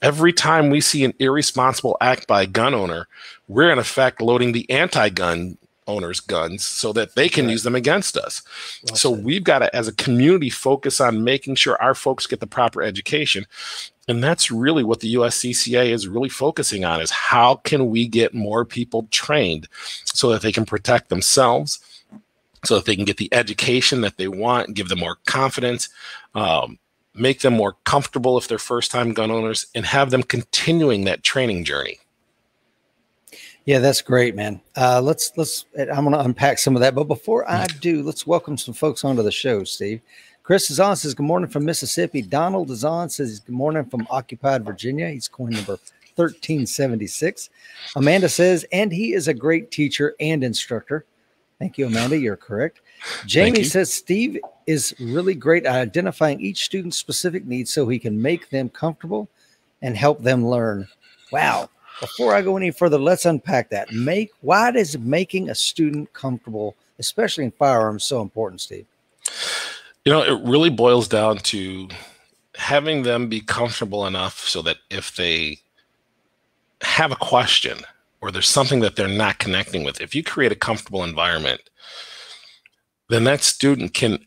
[SPEAKER 2] Every time we see an irresponsible act by a gun owner, we're in effect loading the anti gun owners' guns so that they can right. use them against us. Well so said. we've got to, as a community, focus on making sure our folks get the proper education. And that's really what the USCCA is really focusing on is how can we get more people trained so that they can protect themselves, so that they can get the education that they want, give them more confidence, um, make them more comfortable if they're first time gun owners, and have them continuing that training journey.
[SPEAKER 1] Yeah, that's great, man. Uh, let's let's. I'm going to unpack some of that, but before I do, let's welcome some folks onto the show. Steve, Chris is on. Says good morning from Mississippi. Donald is on. Says good morning from occupied Virginia. He's coin number 1376. Amanda says, and he is a great teacher and instructor. Thank you, Amanda. You're correct. Jamie says Steve is really great at identifying each student's specific needs so he can make them comfortable and help them learn. Wow. Before I go any further, let's unpack that. Make why is making a student comfortable, especially in firearms, so important, Steve?
[SPEAKER 2] You know, it really boils down to having them be comfortable enough so that if they have a question, or there's something that they're not connecting with, if you create a comfortable environment, then that student can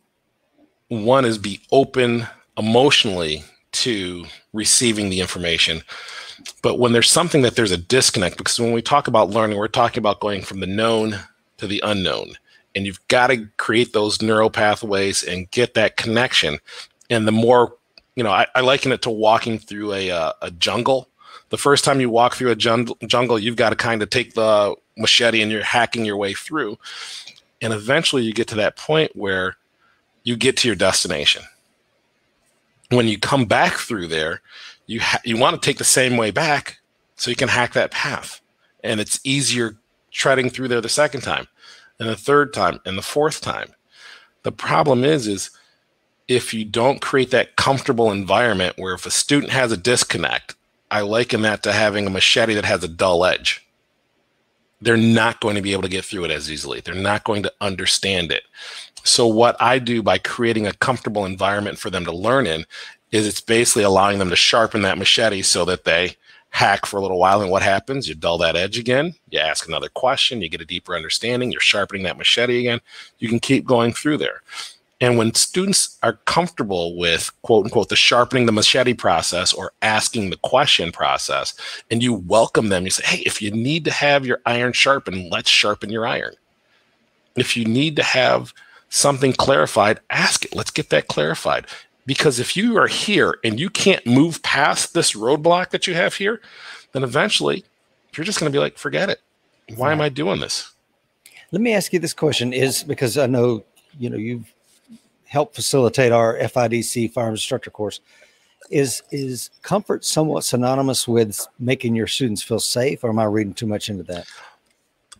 [SPEAKER 2] one is be open emotionally to receiving the information. But when there's something that there's a disconnect, because when we talk about learning, we're talking about going from the known to the unknown. And you've got to create those neural pathways and get that connection. And the more, you know, I, I liken it to walking through a, uh, a jungle the first time you walk through a jungle, jungle you've got to kind of take the machete and you're hacking your way through. And eventually you get to that point where you get to your destination. When you come back through there, you you want to take the same way back so you can hack that path. And it's easier treading through there the second time and the third time and the fourth time. The problem is is if you don't create that comfortable environment where if a student has a disconnect I liken that to having a machete that has a dull edge. They're not going to be able to get through it as easily. They're not going to understand it. So, what I do by creating a comfortable environment for them to learn in is it's basically allowing them to sharpen that machete so that they hack for a little while. And what happens? You dull that edge again. You ask another question. You get a deeper understanding. You're sharpening that machete again. You can keep going through there. And when students are comfortable with quote unquote the sharpening the machete process or asking the question process, and you welcome them, you say, hey, if you need to have your iron sharpened, let's sharpen your iron. If you need to have something clarified, ask it. Let's get that clarified. Because if you are here and you can't move past this roadblock that you have here, then eventually you're just going to be like, forget it. Why am I doing this?
[SPEAKER 1] Let me ask you this question is because I know, you know, you've help facilitate our FIDC firearms instructor course. Is is comfort somewhat synonymous with making your students feel safe, or am I reading too much into that?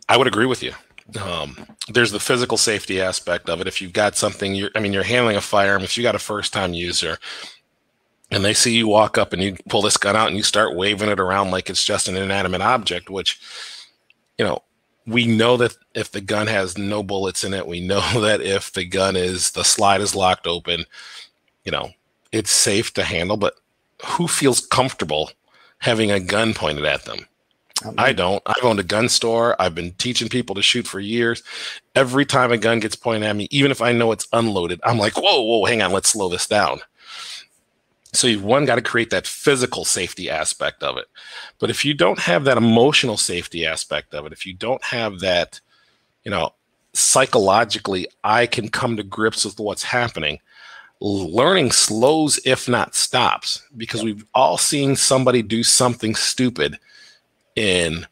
[SPEAKER 2] I would agree with you. Um, there's the physical safety aspect of it. If you've got something, you're, I mean, you're handling a firearm. If you got a first time user, and they see you walk up and you pull this gun out and you start waving it around like it's just an inanimate object, which, you know, we know that if the gun has no bullets in it, we know that if the gun is the slide is locked open, you know, it's safe to handle. But who feels comfortable having a gun pointed at them? I don't. I've owned a gun store. I've been teaching people to shoot for years. Every time a gun gets pointed at me, even if I know it's unloaded, I'm like, whoa, whoa, hang on, let's slow this down. So you've one got to create that physical safety aspect of it. But if you don't have that emotional safety aspect of it, if you don't have that, you know, psychologically I can come to grips with what's happening, learning slows, if not stops, because we've all seen somebody do something stupid in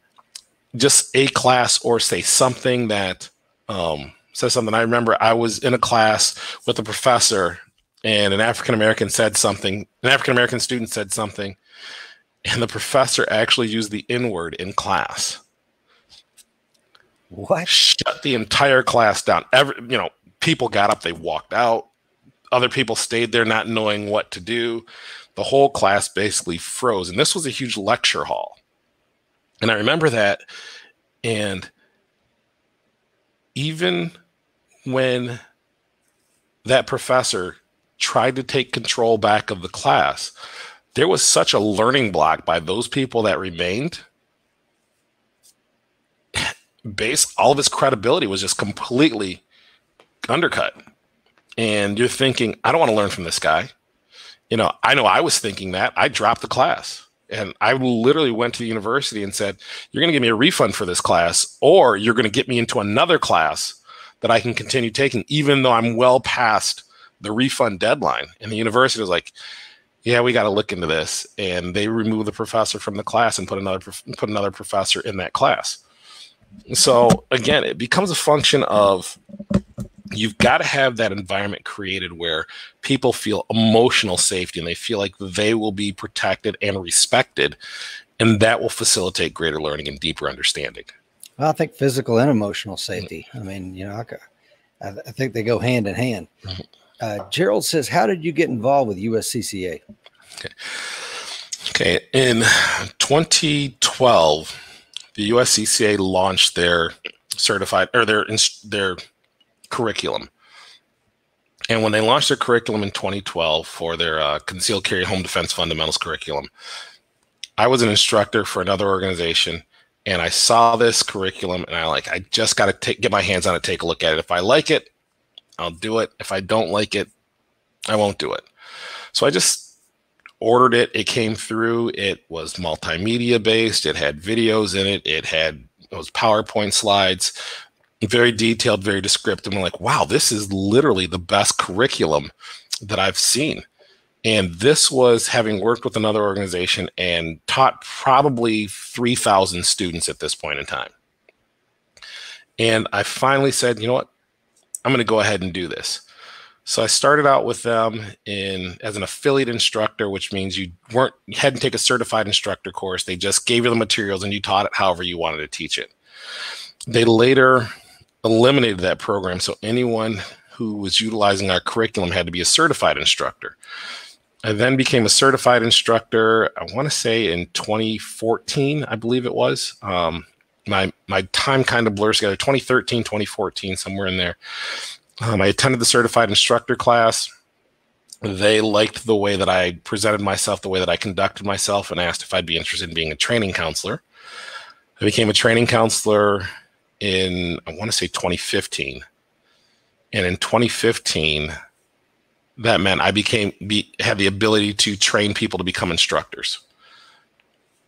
[SPEAKER 2] just a class or say something that um, says something. I remember I was in a class with a professor and an African American said something, an African American student said something, and the professor actually used the N word in class.
[SPEAKER 1] What?
[SPEAKER 2] Shut the entire class down. Every, you know, people got up, they walked out. Other people stayed there not knowing what to do. The whole class basically froze. And this was a huge lecture hall. And I remember that. And even when that professor tried to take control back of the class, there was such a learning block by those people that remained. Base all of his credibility was just completely undercut. And you're thinking, I don't want to learn from this guy. You know, I know I was thinking that. I dropped the class. And I literally went to the university and said, You're going to give me a refund for this class, or you're going to get me into another class that I can continue taking, even though I'm well past the refund deadline. And the university was like, yeah, we got to look into this. And they removed the professor from the class and put another put another professor in that class. So again, it becomes a function of you've got to have that environment created where people feel emotional safety and they feel like they will be protected and respected and that will facilitate greater learning and deeper understanding
[SPEAKER 1] well, i think physical and emotional safety i mean you know i, I think they go hand in hand mm-hmm. Uh, gerald says how did you get involved with uscca
[SPEAKER 2] okay okay in 2012 the uscca launched their certified or their their curriculum. And when they launched their curriculum in 2012 for their uh, concealed carry home defense fundamentals curriculum, I was an instructor for another organization and I saw this curriculum and I like I just got to get my hands on it, take a look at it. If I like it, I'll do it. If I don't like it, I won't do it. So I just ordered it. It came through. It was multimedia based. It had videos in it. It had those PowerPoint slides very detailed, very descriptive. I'm like, wow, this is literally the best curriculum that I've seen. And this was having worked with another organization and taught probably 3,000 students at this point in time. And I finally said, you know what? I'm going to go ahead and do this. So I started out with them in as an affiliate instructor, which means you weren't you hadn't take a certified instructor course. They just gave you the materials and you taught it however you wanted to teach it. They later eliminated that program. So anyone who was utilizing our curriculum had to be a certified instructor. I then became a certified instructor, I want to say in 2014, I believe it was. Um, my, my time kind of blurs together 2013, 2014, somewhere in there. Um, I attended the certified instructor class. They liked the way that I presented myself, the way that I conducted myself, and asked if I'd be interested in being a training counselor. I became a training counselor in I want to say 2015, and in 2015, that meant I became be, had the ability to train people to become instructors.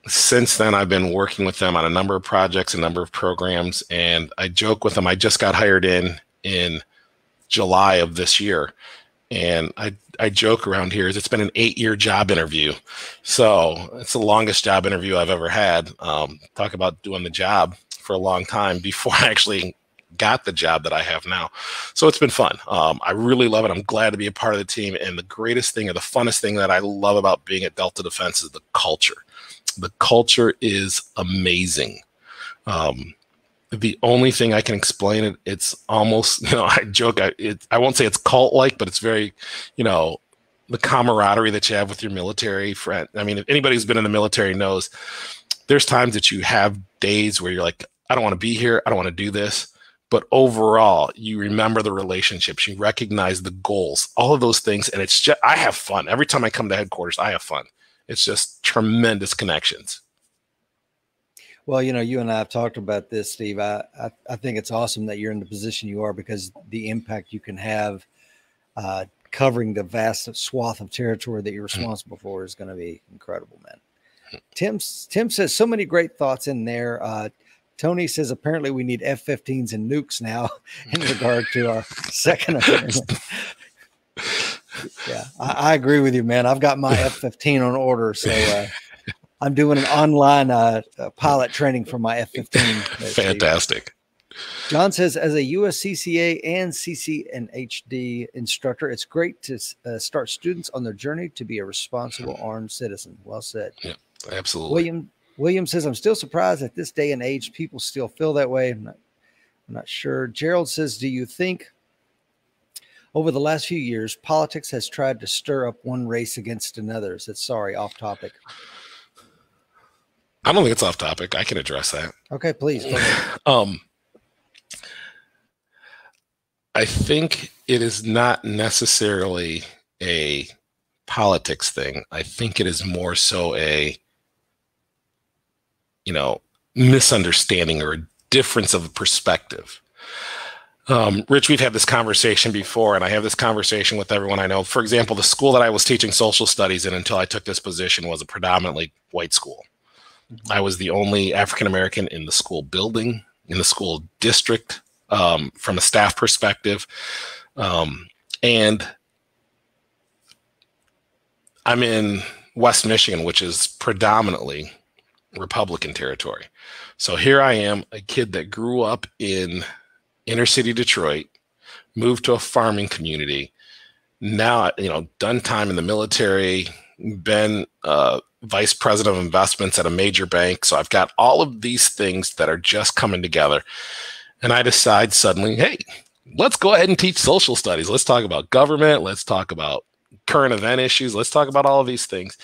[SPEAKER 2] Since then, I've been working with them on a number of projects, a number of programs, and I joke with them. I just got hired in in July of this year, and I I joke around here is it's been an eight year job interview, so it's the longest job interview I've ever had. Um, talk about doing the job for a long time before I actually got the job that I have now. So it's been fun. Um, I really love it. I'm glad to be a part of the team. And the greatest thing or the funnest thing that I love about being at Delta Defense is the culture. The culture is amazing. Um, the only thing I can explain it, it's almost, you know, I joke, I, it, I won't say it's cult like, but it's very, you know, the camaraderie that you have with your military friend. I mean, if anybody who's been in the military knows there's times that you have days where you're like, I don't want to be here. I don't want to do this. But overall, you remember the relationships, you recognize the goals, all of those things. And it's just, I have fun. Every time I come to headquarters, I have fun. It's just tremendous connections.
[SPEAKER 1] Well, you know, you and I have talked about this, Steve. I, I, I think it's awesome that you're in the position you are because the impact you can have uh, covering the vast swath of territory that you're hmm. responsible for is going to be incredible, man. Tim Tim says so many great thoughts in there. Uh, Tony says apparently we need F-15s and nukes now in regard to our second amendment. yeah, I, I, agree with you, man. I've got my F-15 on order, so uh, I'm doing an online uh, uh pilot training for my F-15.
[SPEAKER 2] Fantastic.
[SPEAKER 1] John says, as a USCCA and CCNHD instructor, it's great to uh, start students on their journey to be a responsible armed citizen. Well said.
[SPEAKER 2] Yeah, absolutely.
[SPEAKER 1] William William says, I'm still surprised at this day and age people still feel that way. I'm not, I'm not sure. Gerald says, Do you think over the last few years, politics has tried to stir up one race against another? Said, sorry, off topic.
[SPEAKER 2] I don't think it's off topic. I can address that.
[SPEAKER 1] Okay, please.
[SPEAKER 2] um, I think it is not necessarily a politics thing. I think it is more so a you know, misunderstanding or a difference of perspective. Um, Rich, we've had this conversation before, and I have this conversation with everyone I know. For example, the school that I was teaching social studies in until I took this position was a predominantly white school. I was the only African American in the school building, in the school district, um, from a staff perspective. Um, and I'm in West Michigan, which is predominantly Republican territory. So here I am, a kid that grew up in inner city Detroit, moved to a farming community. Now, you know, done time in the military, been uh, vice president of investments at a major bank. So I've got all of these things that are just coming together. And I decide suddenly, hey, let's go ahead and teach social studies. Let's talk about government. Let's talk about current event issues. Let's talk about all of these things.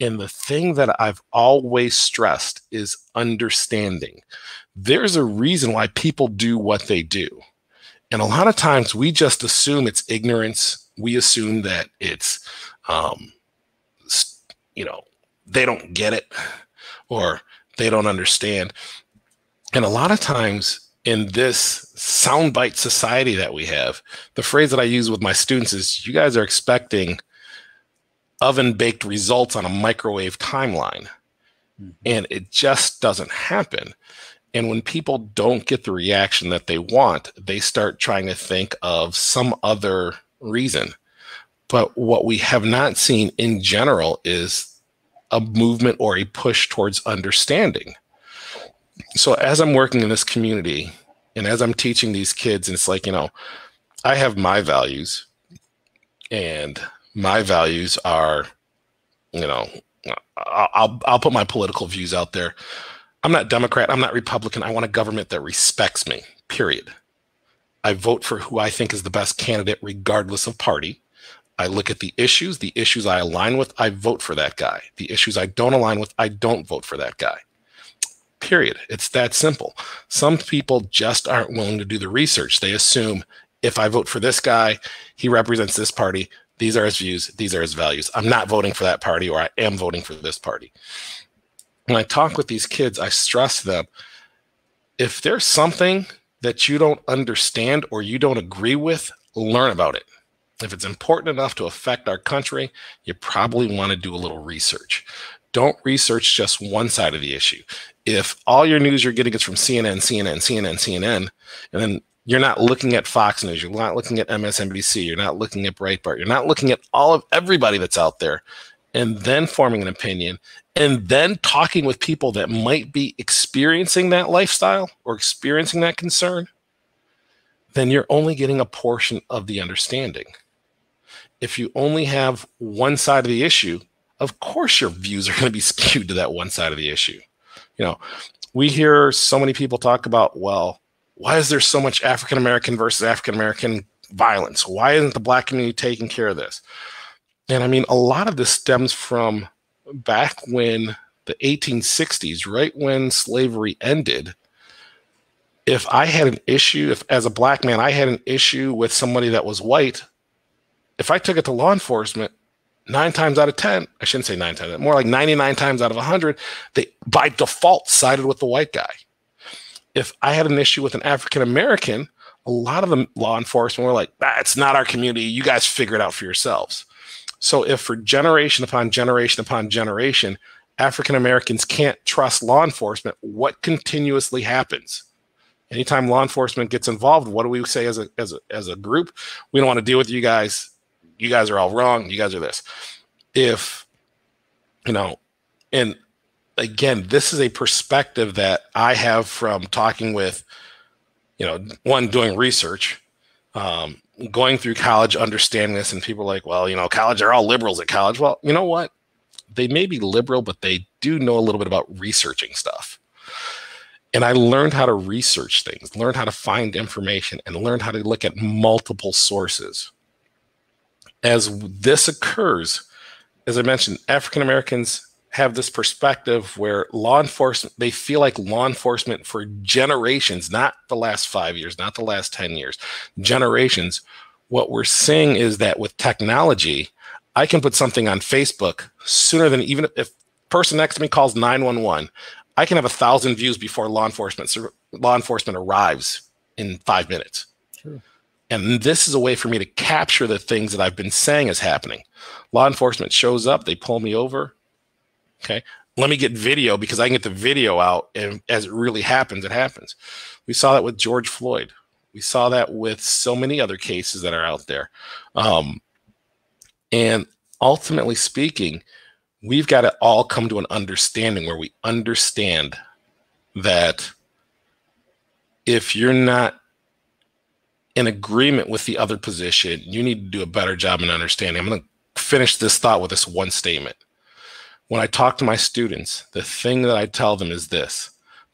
[SPEAKER 2] And the thing that I've always stressed is understanding. There's a reason why people do what they do. And a lot of times we just assume it's ignorance. We assume that it's, um, you know, they don't get it or they don't understand. And a lot of times in this soundbite society that we have, the phrase that I use with my students is you guys are expecting oven baked results on a microwave timeline. Mm-hmm. And it just doesn't happen. And when people don't get the reaction that they want, they start trying to think of some other reason. But what we have not seen in general is a movement or a push towards understanding. So as I'm working in this community and as I'm teaching these kids, and it's like, you know, I have my values and my values are, you know, I'll I'll put my political views out there. I'm not Democrat. I'm not Republican. I want a government that respects me. Period. I vote for who I think is the best candidate, regardless of party. I look at the issues. The issues I align with, I vote for that guy. The issues I don't align with, I don't vote for that guy. Period. It's that simple. Some people just aren't willing to do the research. They assume if I vote for this guy, he represents this party, these are his views, these are his values. I'm not voting for that party or I am voting for this party. When I talk with these kids, I stress them if there's something that you don't understand or you don't agree with, learn about it. If it's important enough to affect our country, you probably want to do a little research. Don't research just one side of the issue. If all your news you're getting is from CNN, CNN, CNN, CNN, and then you're not looking at Fox News, you're not looking at MSNBC, you're not looking at Breitbart, you're not looking at all of everybody that's out there, and then forming an opinion, and then talking with people that might be experiencing that lifestyle or experiencing that concern, then you're only getting a portion of the understanding. If you only have one side of the issue, of course your views are going to be skewed to that one side of the issue. You know, we hear so many people talk about, well, why is there so much African American versus African American violence? Why isn't the black community taking care of this? And I mean, a lot of this stems from back when the 1860s, right when slavery ended. If I had an issue, if as a black man I had an issue with somebody that was white, if I took it to law enforcement, nine times out of 10, I shouldn't say nine times, more like 99 times out of 100, they by default sided with the white guy if I had an issue with an African American, a lot of the law enforcement were like, it's not our community. You guys figure it out for yourselves. So if for generation upon generation upon generation, African Americans can't trust law enforcement, what continuously happens? Anytime law enforcement gets involved, what do we say as a as a as a group? We don't want to deal with you guys. You guys are all wrong. You guys are this. If you know, and again, this is a perspective that I have from talking with, you know, one doing research, um, going through college, understanding this, and people like, well, you know, college—they're all liberals at college. Well, you know what? They may be liberal, but they do know a little bit about researching stuff. And I learned how to research things, learned how to find information, and learned how to look at multiple sources. As this occurs, as I mentioned, African Americans have this perspective where law enforcement they feel like law enforcement for generations not the last 5 years not the last 10 years generations what we're seeing is that with technology i can put something on facebook sooner than even if person next to me calls 911 i can have a thousand views before law enforcement law enforcement arrives in 5 minutes True. and this is a way for me to capture the things that i've been saying is happening law enforcement shows up they pull me over Okay. Let me get video because I can get the video out. And as it really happens, it happens. We saw that with George Floyd. We saw that with so many other cases that are out there. Um, and ultimately speaking, we've got to all come to an understanding where we understand that if you're not in agreement with the other position, you need to do a better job in understanding. I'm going to finish this thought with this one statement when I talk to my students, the thing that I tell them is this.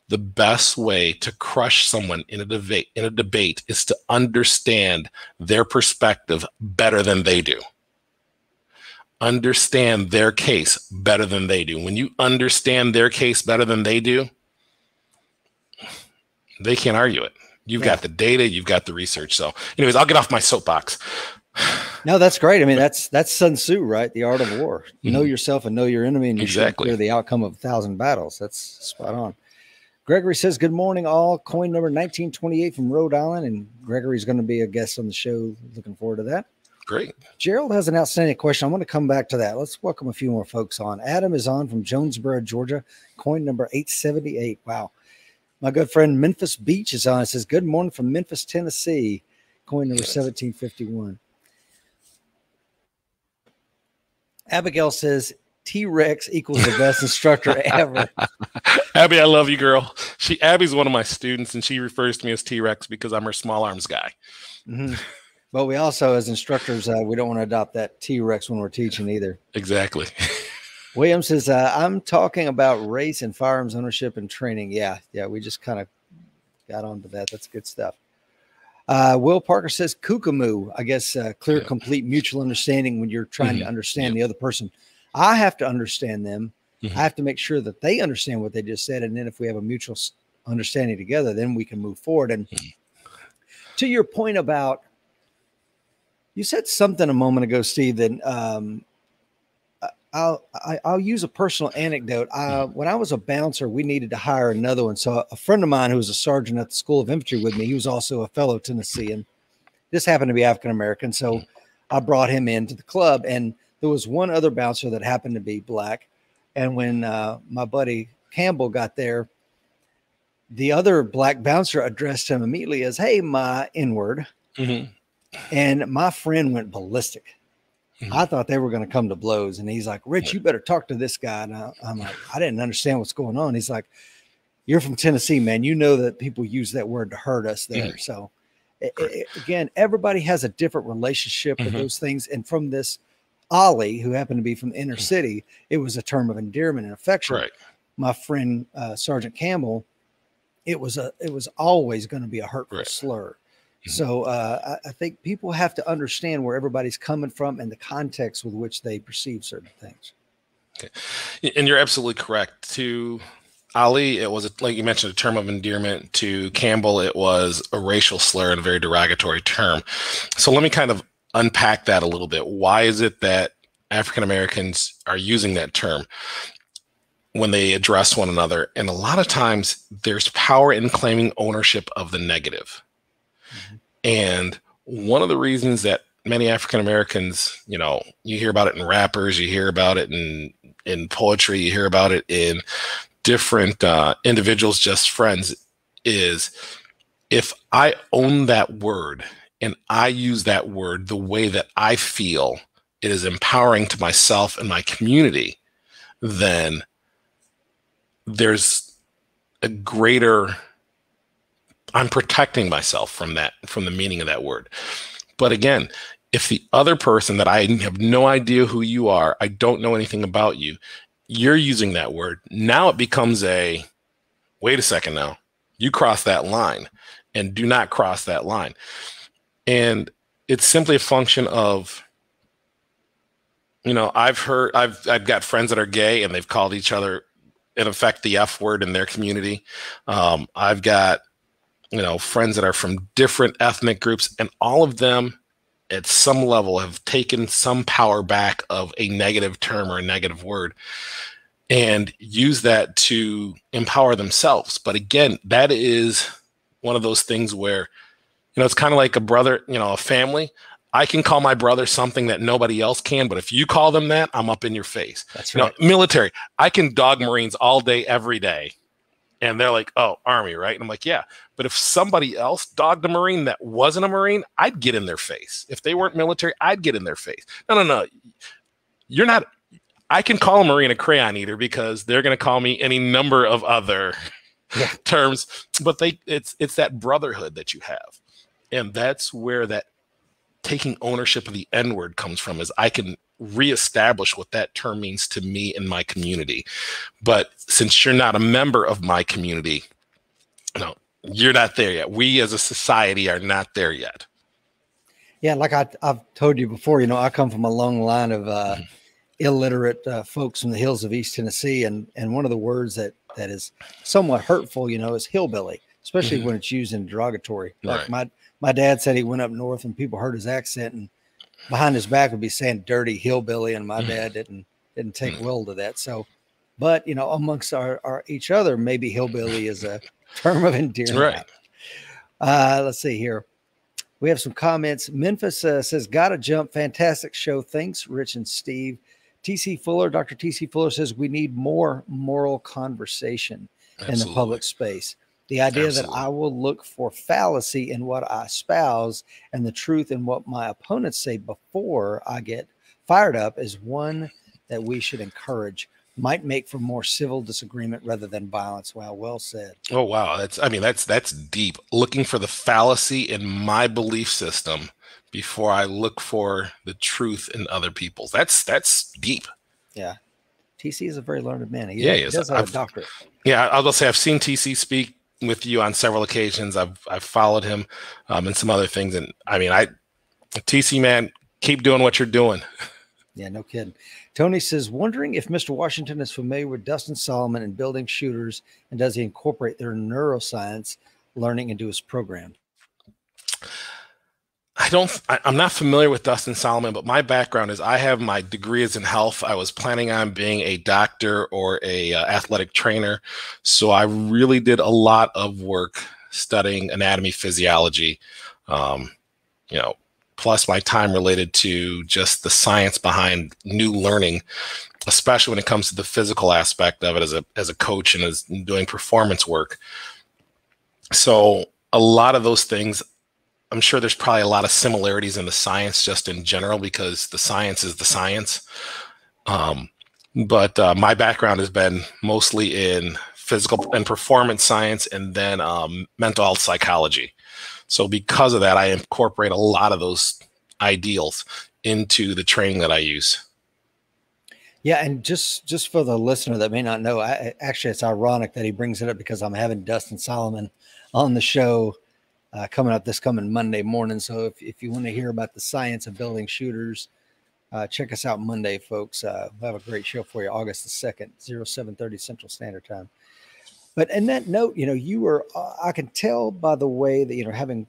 [SPEAKER 2] The best way to crush someone in a debate in a debate is to understand their perspective better than they do. Understand their case better than they do. When you understand their case better than they do they can't argue it. You've yeah. got the data you've got the research. So anyways i'll get off my soapbox
[SPEAKER 1] no, that's great. I mean, that's that's Sun Tzu, right? The art of war. Mm-hmm. Know yourself and know your enemy, and you exactly. clear the outcome of a thousand battles. That's spot on. Gregory says, "Good morning, all." Coin number nineteen twenty eight from Rhode Island, and Gregory's going to be a guest on the show. Looking forward to that.
[SPEAKER 2] Great.
[SPEAKER 1] Gerald has an outstanding question. I want to come back to that. Let's welcome a few more folks on. Adam is on from Jonesboro, Georgia. Coin number eight seventy eight. Wow. My good friend Memphis Beach is on. It says, "Good morning from Memphis, Tennessee." Coin number seventeen fifty one. Abigail says T Rex equals the best instructor ever.
[SPEAKER 2] Abby, I love you, girl. She Abby's one of my students, and she refers to me as T Rex because I'm her small arms guy.
[SPEAKER 1] Mm-hmm. But we also, as instructors, uh, we don't want to adopt that T Rex when we're teaching either.
[SPEAKER 2] Exactly.
[SPEAKER 1] William says, uh, "I'm talking about race and firearms ownership and training." Yeah, yeah, we just kind of got onto that. That's good stuff. Uh, Will Parker says Kukamoo, I guess uh, clear, yeah. complete mutual understanding when you're trying mm-hmm. to understand the other person. I have to understand them. Mm-hmm. I have to make sure that they understand what they just said. And then if we have a mutual understanding together, then we can move forward. And mm-hmm. to your point about, you said something a moment ago, Steve, that um, I'll I, i will use a personal anecdote. I, when I was a bouncer, we needed to hire another one. So a friend of mine who was a sergeant at the School of Infantry with me, he was also a fellow Tennessean. This happened to be African American, so I brought him into the club. And there was one other bouncer that happened to be black. And when uh, my buddy Campbell got there, the other black bouncer addressed him immediately as, "Hey, my N-word," mm-hmm. and my friend went ballistic Mm-hmm. I thought they were going to come to blows. And he's like, Rich, you better talk to this guy. And I, am like, I didn't understand what's going on. He's like, You're from Tennessee, man. You know that people use that word to hurt us there. Mm-hmm. So, it, it, again, everybody has a different relationship mm-hmm. with those things. And from this Ollie, who happened to be from the inner mm-hmm. city, it was a term of endearment and affection. Right. My friend uh, Sergeant Campbell, it was a it was always going to be a hurtful right. slur. So uh, I, I, think people have to understand where everybody's coming from and the context with which they perceive certain things.
[SPEAKER 2] Okay. And you're absolutely correct. To Ali, it was a, like you mentioned, a term of endearment. To Campbell, it was a racial slur and a very derogatory term. So let me kind of unpack that a little bit. Why is it that African Americans are using that term? when they address one another. And a lot of times there's power in claiming ownership of the negative. Mm-hmm. And one of the reasons that many African Americans, you know, you hear about it in rappers, you hear about it in in poetry, you hear about it in different uh, individuals, just friends, is if I own that word and I use that word the way that I feel it is empowering to myself and my community, then there's a greater I'm protecting myself from that, from the meaning of that word. But again, if the other person that I have no idea who you are, I don't know anything about you, you're using that word, now it becomes a wait a second now, you cross that line and do not cross that line. And it's simply a function of you know, I've heard I've I've got friends that are gay and they've called each other in effect the F word in their community. Um, I've got you know friends that are from different ethnic groups, and all of them at some level have taken some power back of a negative term or a negative word and use that to empower themselves. But again, that is one of those things where you know it's kind of like a brother, you know, a family. I can call my brother something that nobody else can, but if you call them that, I'm up in your face.
[SPEAKER 1] That's right.
[SPEAKER 2] You know, military. I can dog Marines all day, every day. And they're like, oh, Army, right? And I'm like, yeah. But if somebody else dogged a Marine that wasn't a Marine, I'd get in their face. If they weren't military, I'd get in their face. No, no, no. You're not. I can call a Marine a crayon eater because they're going to call me any number of other yeah. terms. But they, it's it's that brotherhood that you have, and that's where that taking ownership of the N word comes from is I can reestablish what that term means to me and my community. But since you're not a member of my community, no, you're not there yet. We as a society are not there yet.
[SPEAKER 1] Yeah, like I, have told you before, you know, I come from a long line of uh, mm-hmm. illiterate uh, folks from the hills of East Tennessee, and and one of the words that that is somewhat hurtful, you know, is hillbilly, especially mm-hmm. when it's used in derogatory. Like right. my my dad said he went up north and people heard his accent and behind his back would be saying dirty hillbilly and my mm. dad didn't didn't take mm. well to that. So but you know amongst our, our each other maybe hillbilly is a term of endearment.
[SPEAKER 2] right.
[SPEAKER 1] Uh let's see here. We have some comments. Memphis uh, says gotta jump. Fantastic show. Thanks rich and steve. Tc fuller dr tc fuller says we need more moral conversation Absolutely. in the public space the idea Absolutely. that I will look for fallacy in what I espouse and the truth in what my opponents say before I get fired up is one that we should encourage. Might make for more civil disagreement rather than violence. Wow, well said.
[SPEAKER 2] Oh wow, that's I mean that's that's deep. Looking for the fallacy in my belief system before I look for the truth in other people's. That's that's deep.
[SPEAKER 1] Yeah. TC is a very learned man.
[SPEAKER 2] He, yeah, he, he does have I've, a doctorate. Yeah, I'll just say I've seen TC speak with you on several occasions. I've I've followed him um, and some other things, and I mean, I TC man, keep doing what you're doing.
[SPEAKER 1] Yeah, no kidding. Tony says, wondering if Mr. Washington is familiar with Dustin Salomon and building shooters, and does he incorporate their neuroscience learning into his program?
[SPEAKER 2] I don't. I, am not familiar with Dustin Salomon, but my background is I have my degree is in health. I was planning on being a doctor or a uh, athletic trainer, so I really did a lot of work studying anatomy, physiology. Um, you know, plus my time related to just the science behind new learning, especially when it comes to the physical aspect of it as a as a coach and as doing performance work. So a lot of those things I'm sure there's probably a lot of similarities in the science just in general because the science is the science. Um, but uh, my background has been mostly in physical and performance science and then um, mental health psychology. So because of that, I incorporate a lot of those ideals into the training that I use.
[SPEAKER 1] Yeah, and just just for the listener that may not know, I, actually it's ironic that he brings it up because I'm having Dustin Salomon on the show uh, coming up this coming Monday morning. So if, if you want to hear about the science of building shooters, uh, check us out Monday, folks. Uh, we'll have a great show for you, August the 2nd, 0730 Central Standard Time. But in that note, you know, you were, uh, I can tell by the way that, you know, having,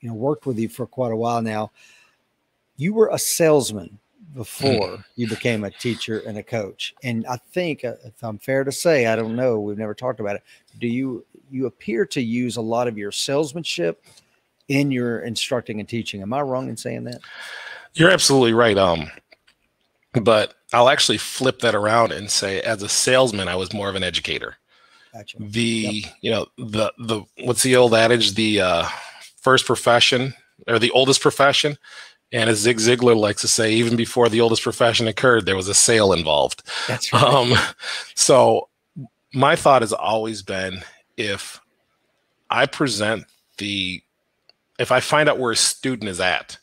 [SPEAKER 1] you know, worked with you for quite a while now, you were a salesman before mm. you became a teacher and a coach. And I think, uh, if I'm fair to say, I don't know, we've never talked about it. Do you you appear to use a lot of your salesmanship in your instructing and teaching? Am I wrong in saying that?
[SPEAKER 2] You're absolutely right. Um, but I'll actually flip that around and say, as a salesman, I was more of an educator. Gotcha. The yep. you know the the what's the old adage? The uh, first profession or the oldest profession. And as Zig Ziglar likes to say, even before the oldest profession occurred, there was a sale involved.
[SPEAKER 1] That's right. Um,
[SPEAKER 2] so my thought has always been if I present the, if I find out where a student is at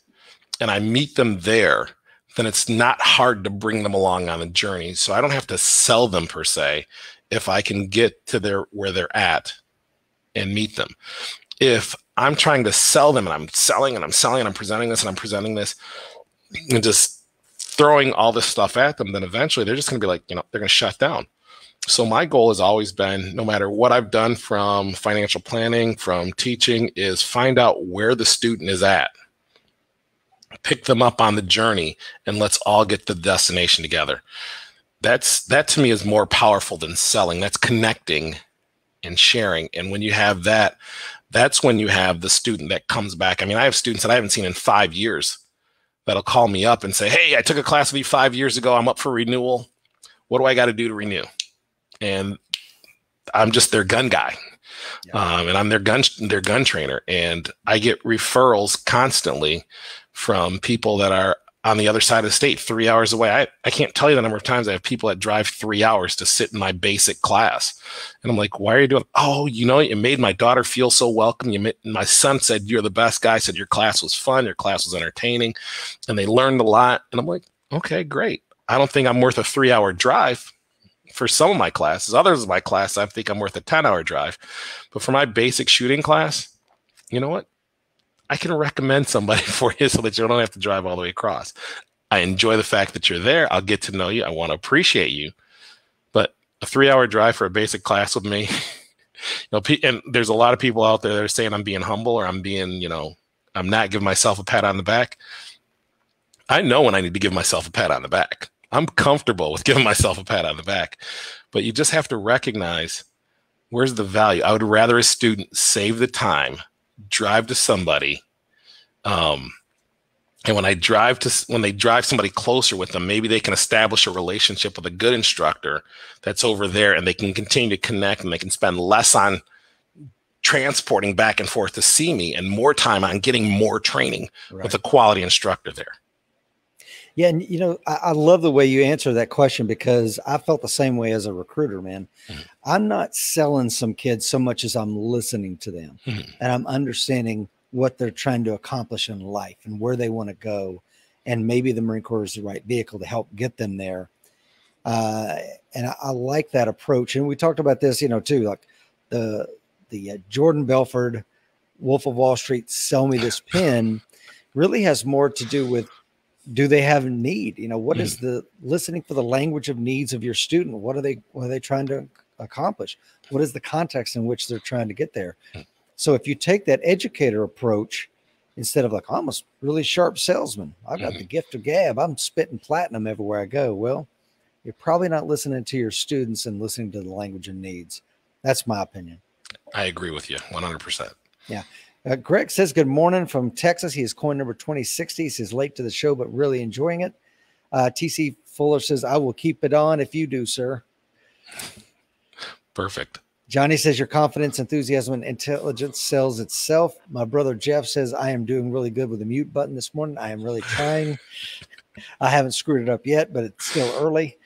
[SPEAKER 2] and I meet them there, then it's not hard to bring them along on the journey. So I don't have to sell them per se if I can get to their where they're at and meet them. If I'm trying to sell them and I'm selling and I'm selling and I'm presenting this and I'm presenting this and just throwing all this stuff at them, then eventually they're just going to be like, you know, they're going to shut down. So my goal has always been no matter what I've done from financial planning, from teaching, is find out where the student is at. Pick them up on the journey and let's all get to the destination together. That's that to me is more powerful than selling. That's connecting and sharing. And when you have that that's when you have the student that comes back. I mean i have students that i haven't seen in five years that'll call me up and say hey i took a class with you five years ago. I'm up for renewal. What do i got to do to renew and i'm just their gun guy yeah. um, and i'm their gun their gun trainer and i get referrals constantly from people that are on the other side of the state, three hours away. I, I can't tell you the number of times I have people that drive three hours to sit in my basic class. And I'm like, why are you doing? Oh, you know, it made my daughter feel so welcome. You, my son said, you're the best guy. I said, your class was fun. Your class was entertaining. And they learned a lot. And I'm like, okay, great. I don't think I'm worth a three hour drive for some of my classes. Others of my class, I think I'm worth a 10 hour drive. But for my basic shooting class, you know what? I can recommend somebody for you so that you don't have to drive all the way across. I enjoy the fact that you're there. I'll get to know you. I want to appreciate you. But a three hour drive for a basic class with me, you know, and there's a lot of people out there that are saying I'm being humble or I'm being, you know, I'm not giving myself a pat on the back. I know when I need to give myself a pat on the back. I'm comfortable with giving myself a pat on the back, but you just have to recognize where's the value. I would rather a student save the time drive to somebody um, and when I drive to when they drive somebody closer with them, maybe they can establish a relationship with a good instructor that's over there, and they can continue to connect, and they can spend less on transporting back and forth to see me, and more time on getting more training right. with a quality instructor there.
[SPEAKER 1] Yeah, and you know, I, I, love the way you answer that question because I felt the same way as a recruiter, man. Mm-hmm. I'm not selling some kids so much as I'm listening to them mm-hmm. and I'm understanding what they're trying to accomplish in life and where they want to go. And maybe the Marine Corps is the right vehicle to help get them there. Uh, and I, I, like that approach. And we talked about this, you know, too, like the the uh, Jordan Belfort, Wolf of Wall Street, sell me this pin, really has more to do with do they have a need? You know what mm. is the listening for the language of needs of your student what are they what are they trying to accomplish? What is the context in which they're trying to get there? Mm. so if you take that educator approach instead of like i'm a really sharp salesman. I've got mm. the gift of gab. I'm spitting platinum everywhere i go. Well you're probably not listening to your students and listening to the language and needs. That's my opinion.
[SPEAKER 2] I agree with you 100%
[SPEAKER 1] yeah uh, Greg says, Good morning from Texas. He is coin number 2060. He says, Late to the show, but really enjoying it. Uh, TC Fuller says, I will keep it on if you do, sir.
[SPEAKER 2] Perfect.
[SPEAKER 1] Johnny says, Your confidence, enthusiasm, and intelligence sells itself. My brother Jeff says, I am doing really good with the mute button this morning. I am really trying. I haven't screwed it up yet, but it's still early.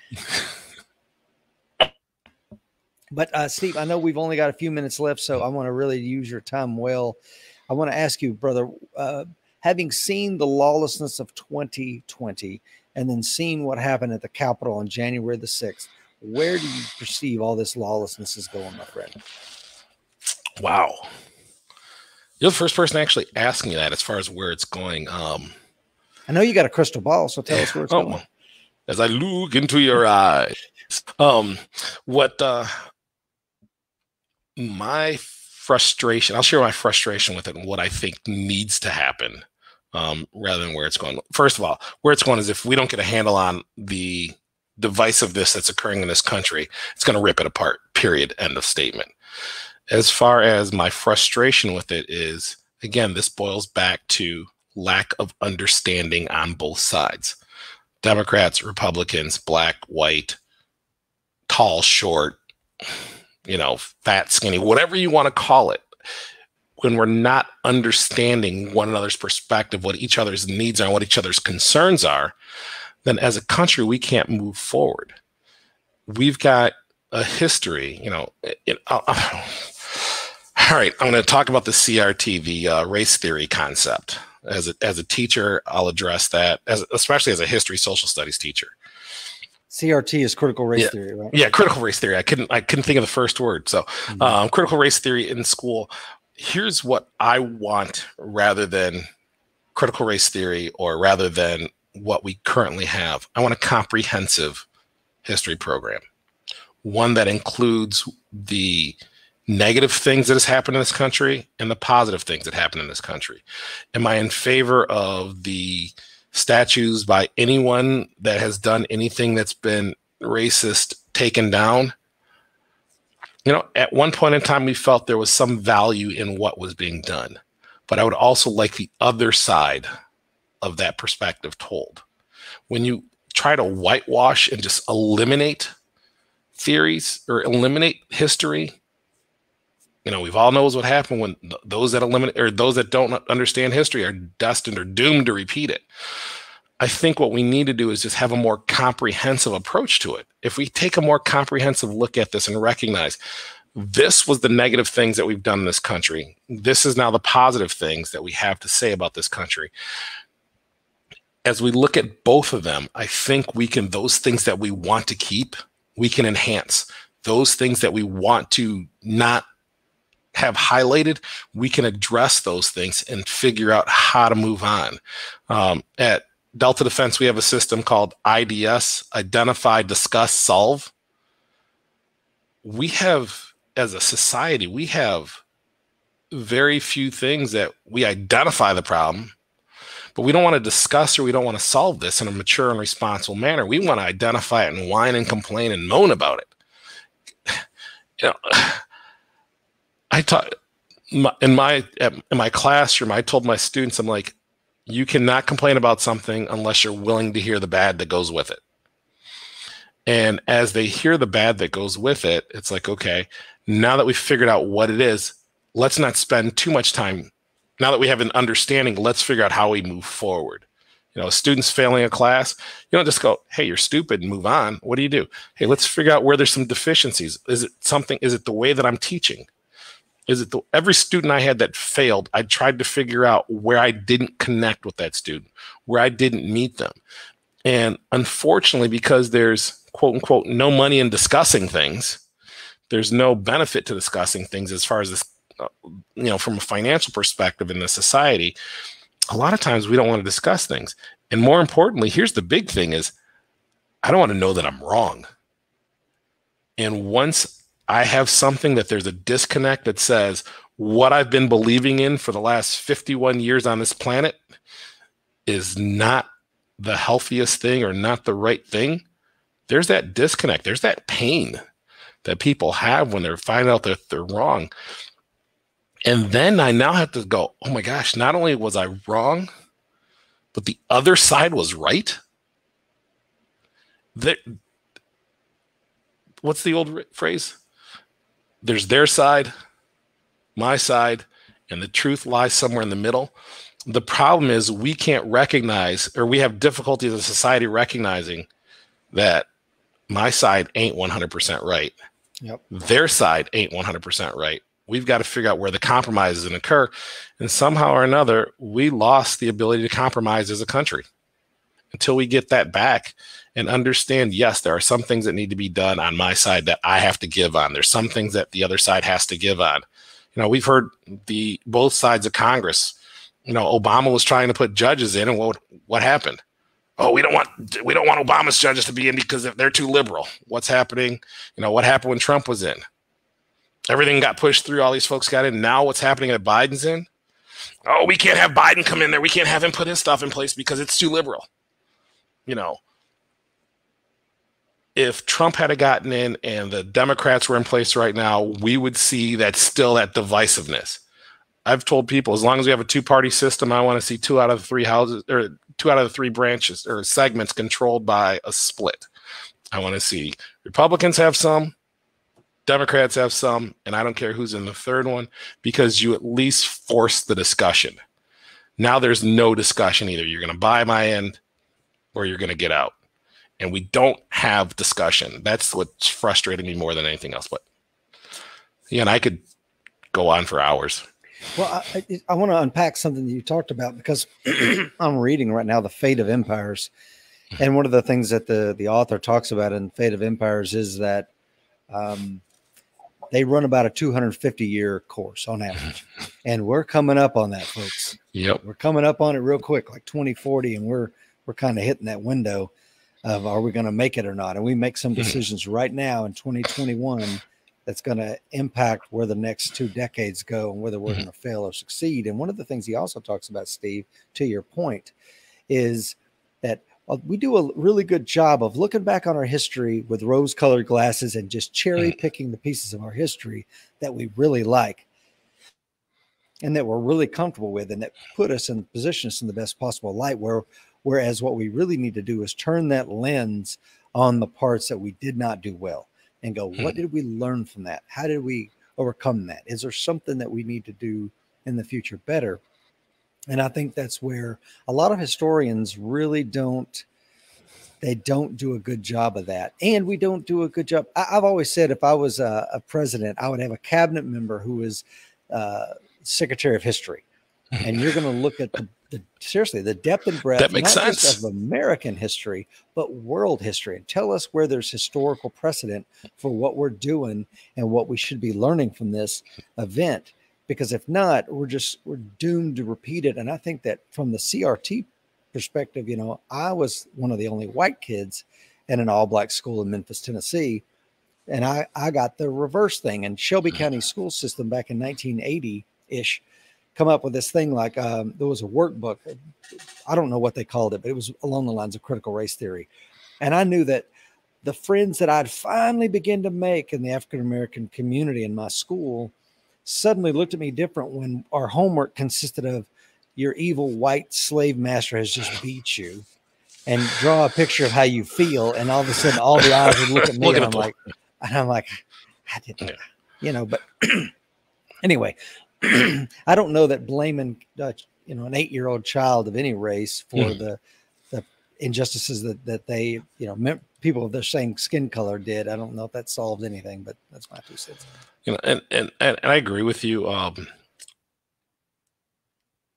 [SPEAKER 1] But uh, Steve, I know we've only got a few minutes left, so I want to really use your time well. I want to ask you, brother, uh, having seen the lawlessness of 2020 and then seeing what happened at the Capitol on January the 6th, where do you perceive all this lawlessness is going, my friend?
[SPEAKER 2] Wow. You're the first person actually asking that as far as where it's going. Um,
[SPEAKER 1] I know you got a crystal ball, so tell us where it's oh, going.
[SPEAKER 2] As I look into your eyes, um, what uh, my frustration. I'll share my frustration with it and what I think needs to happen um, rather than where it's going. First of all, where it's going is if we don't get a handle on the divisiveness that's occurring in this country, it's going to rip it apart, period. End of statement. As far as my frustration with it is, again, this boils back to lack of understanding on both sides. Democrats, Republicans, black, white, tall, short, you know, fat, skinny, whatever you want to call it, when we're not understanding one another's perspective, what each other's needs are, what each other's concerns are, then as a country, we can't move forward. We've got a history, you know. It, uh, all right, I'm going to talk about the CRT, the uh, race theory concept. As a, as a teacher, I'll address that, as, especially as a history social studies teacher.
[SPEAKER 1] CRT is critical race
[SPEAKER 2] yeah.
[SPEAKER 1] theory, right?
[SPEAKER 2] Yeah, critical race theory. I couldn't I couldn't think of the first word. So, mm-hmm. um, critical race theory in school. Here's what I want rather than critical race theory, or rather than what we currently have. I want a comprehensive history program, one that includes the negative things that has happened in this country and the positive things that happen in this country. Am I in favor of the statues by anyone that has done anything that's been racist taken down? You know, at one point in time, we felt there was some value in what was being done, but I would also like the other side of that perspective told. When you try to whitewash and just eliminate theories or eliminate history, you know, we've all knows what happened when th- those that eliminate or those that don't understand history are destined or doomed to repeat it. I think what we need to do is just have a more comprehensive approach to it. If we take a more comprehensive look at this and recognize this was the negative things that we've done in this country, this is now the positive things that we have to say about this country. As we look at both of them, I think we can, those things that we want to keep, we can enhance. Those things that we want to not have highlighted, we can address those things and figure out how to move on. Um, at Delta Defense, we have a system called IDS Identify, Discuss, Solve. We have, as a society, we have very few things that we identify the problem, but we don't want to discuss or we don't want to solve this in a mature and responsible manner. We want to identify it and whine and complain and moan about it. You know, I taught in my in my classroom. I told my students, I'm like, you cannot complain about something unless you're willing to hear the bad that goes with it. And as they hear the bad that goes with it, it's like, okay, now that we've figured out what it is, let's not spend too much time. Now that we have an understanding, let's figure out how we move forward. You know, a students failing a class, you don't just go, hey, you're stupid and move on. What do you do? Hey, let's figure out where there's some deficiencies. Is it something, is it the way that I'm teaching? Is that the, every student I had that failed, I tried to figure out where I didn't connect with that student, where I didn't meet them. And unfortunately, because there's quote unquote no money in discussing things, there's no benefit to discussing things as far as this, uh, you know, from a financial perspective in the society. A lot of times we don't want to discuss things. And more importantly, here's the big thing is I don't want to know that I'm wrong. And once I have something that there's a disconnect that says what I've been believing in for the last 51 years on this planet is not the healthiest thing or not the right thing. There's that disconnect. There's that pain that people have when they find out that they're wrong. And then I now have to go, oh my gosh, not only was I wrong, but the other side was right. That what's the old phrase? There's their side, my side, and the truth lies somewhere in the middle. The problem is we can't recognize, or we have difficulty as a society recognizing that my side ain't 100% right. Yep. Their side ain't 100% right. We've got to figure out where the compromises can occur. And somehow or another, we lost the ability to compromise as a country. Until we get that back, and understand yes there are some things that need to be done on my side that i have to give on. There's some things that the other side has to give on. You know we've heard the both sides of congress you know obama was trying to put judges in and what what happened? Oh we don't want we don't want obama's judges to be in because they're too liberal. What's happening? You know what happened when trump was in? Everything got pushed through all these folks got in. Now what's happening at biden's in? Oh we can't have biden come in there. We can't have him put his stuff in place because it's too liberal. You know if Trump had gotten in and the Democrats were in place right now, we would see that still that divisiveness. I've told people as long as we have a two party system, I want to see two out of three houses or two out of the three branches or segments controlled by a split. I want to see Republicans have some, Democrats have some, and I don't care who's in the third one because you at least force the discussion. Now there's no discussion either. You're going to buy my end or you're going to get out. And we don't have discussion. That's what's frustrating me more than anything else. But yeah, and I could go on for hours.
[SPEAKER 1] Well, I, I, I want to unpack something that you talked about because I'm reading right now the fate of empires, and one of the things that the the author talks about in Fate of Empires is that um, they run about a 250 year course on average, and we're coming up on that, folks.
[SPEAKER 2] Yep,
[SPEAKER 1] we're coming up on it real quick, like 2040, and we're we're kind of hitting that window of are we going to make it or not, and we make some decisions right now in 2021 that's going to impact where the next two decades go and whether we're mm-hmm. going to fail or succeed. And one of the things he also talks about, Steve, to your point, is that uh, we do a really good job of looking back on our history with rose colored glasses and just cherry mm. picking the pieces of our history that we really like and that we're really comfortable with and that put us and position us in the best possible light where whereas what we really need to do is turn that lens on the parts that we did not do well and go, what hmm. did we learn from that? How did we overcome that? Is there something that we need to do in the future better? And I think that's where a lot of historians really don't they don't do a good job of that. And we don't do a good job. I, have always said if I was a, a, president, I would have a cabinet member who is uh, secretary of history. And you're going to look at the the seriously the depth and breadth
[SPEAKER 2] that makes
[SPEAKER 1] not
[SPEAKER 2] sense.
[SPEAKER 1] just of American history, but world history, and tell us where there's historical precedent for what we're doing and what we should be learning from this event. Because if not, we're just we're doomed to repeat it. And I think that from the CRT perspective, you know, I was one of the only white kids in an all-black school in Memphis, Tennessee. And I, I got the reverse thing. And Shelby mm. County school system back in 1980 ish come up with this thing like um, there was a workbook. I don't know what they called it, but it was along the lines of critical race theory. And I knew that the friends that I'd finally begin to make in the African American community in my school suddenly looked at me different when our homework consisted of your evil white slave master has just beat you and draw a picture of how you feel. And all of a sudden, all the eyes would look at me, look and I'm like, and I'm like, I didn't, you know. But anyway, I don't know that blaming uh, you know an eight year old child of any race for mm. the the injustices that that they you know mem- people of the same skin color did. I don't know if that solved anything, but that's my two cents.
[SPEAKER 2] You know, and and and, I agree with you. Um,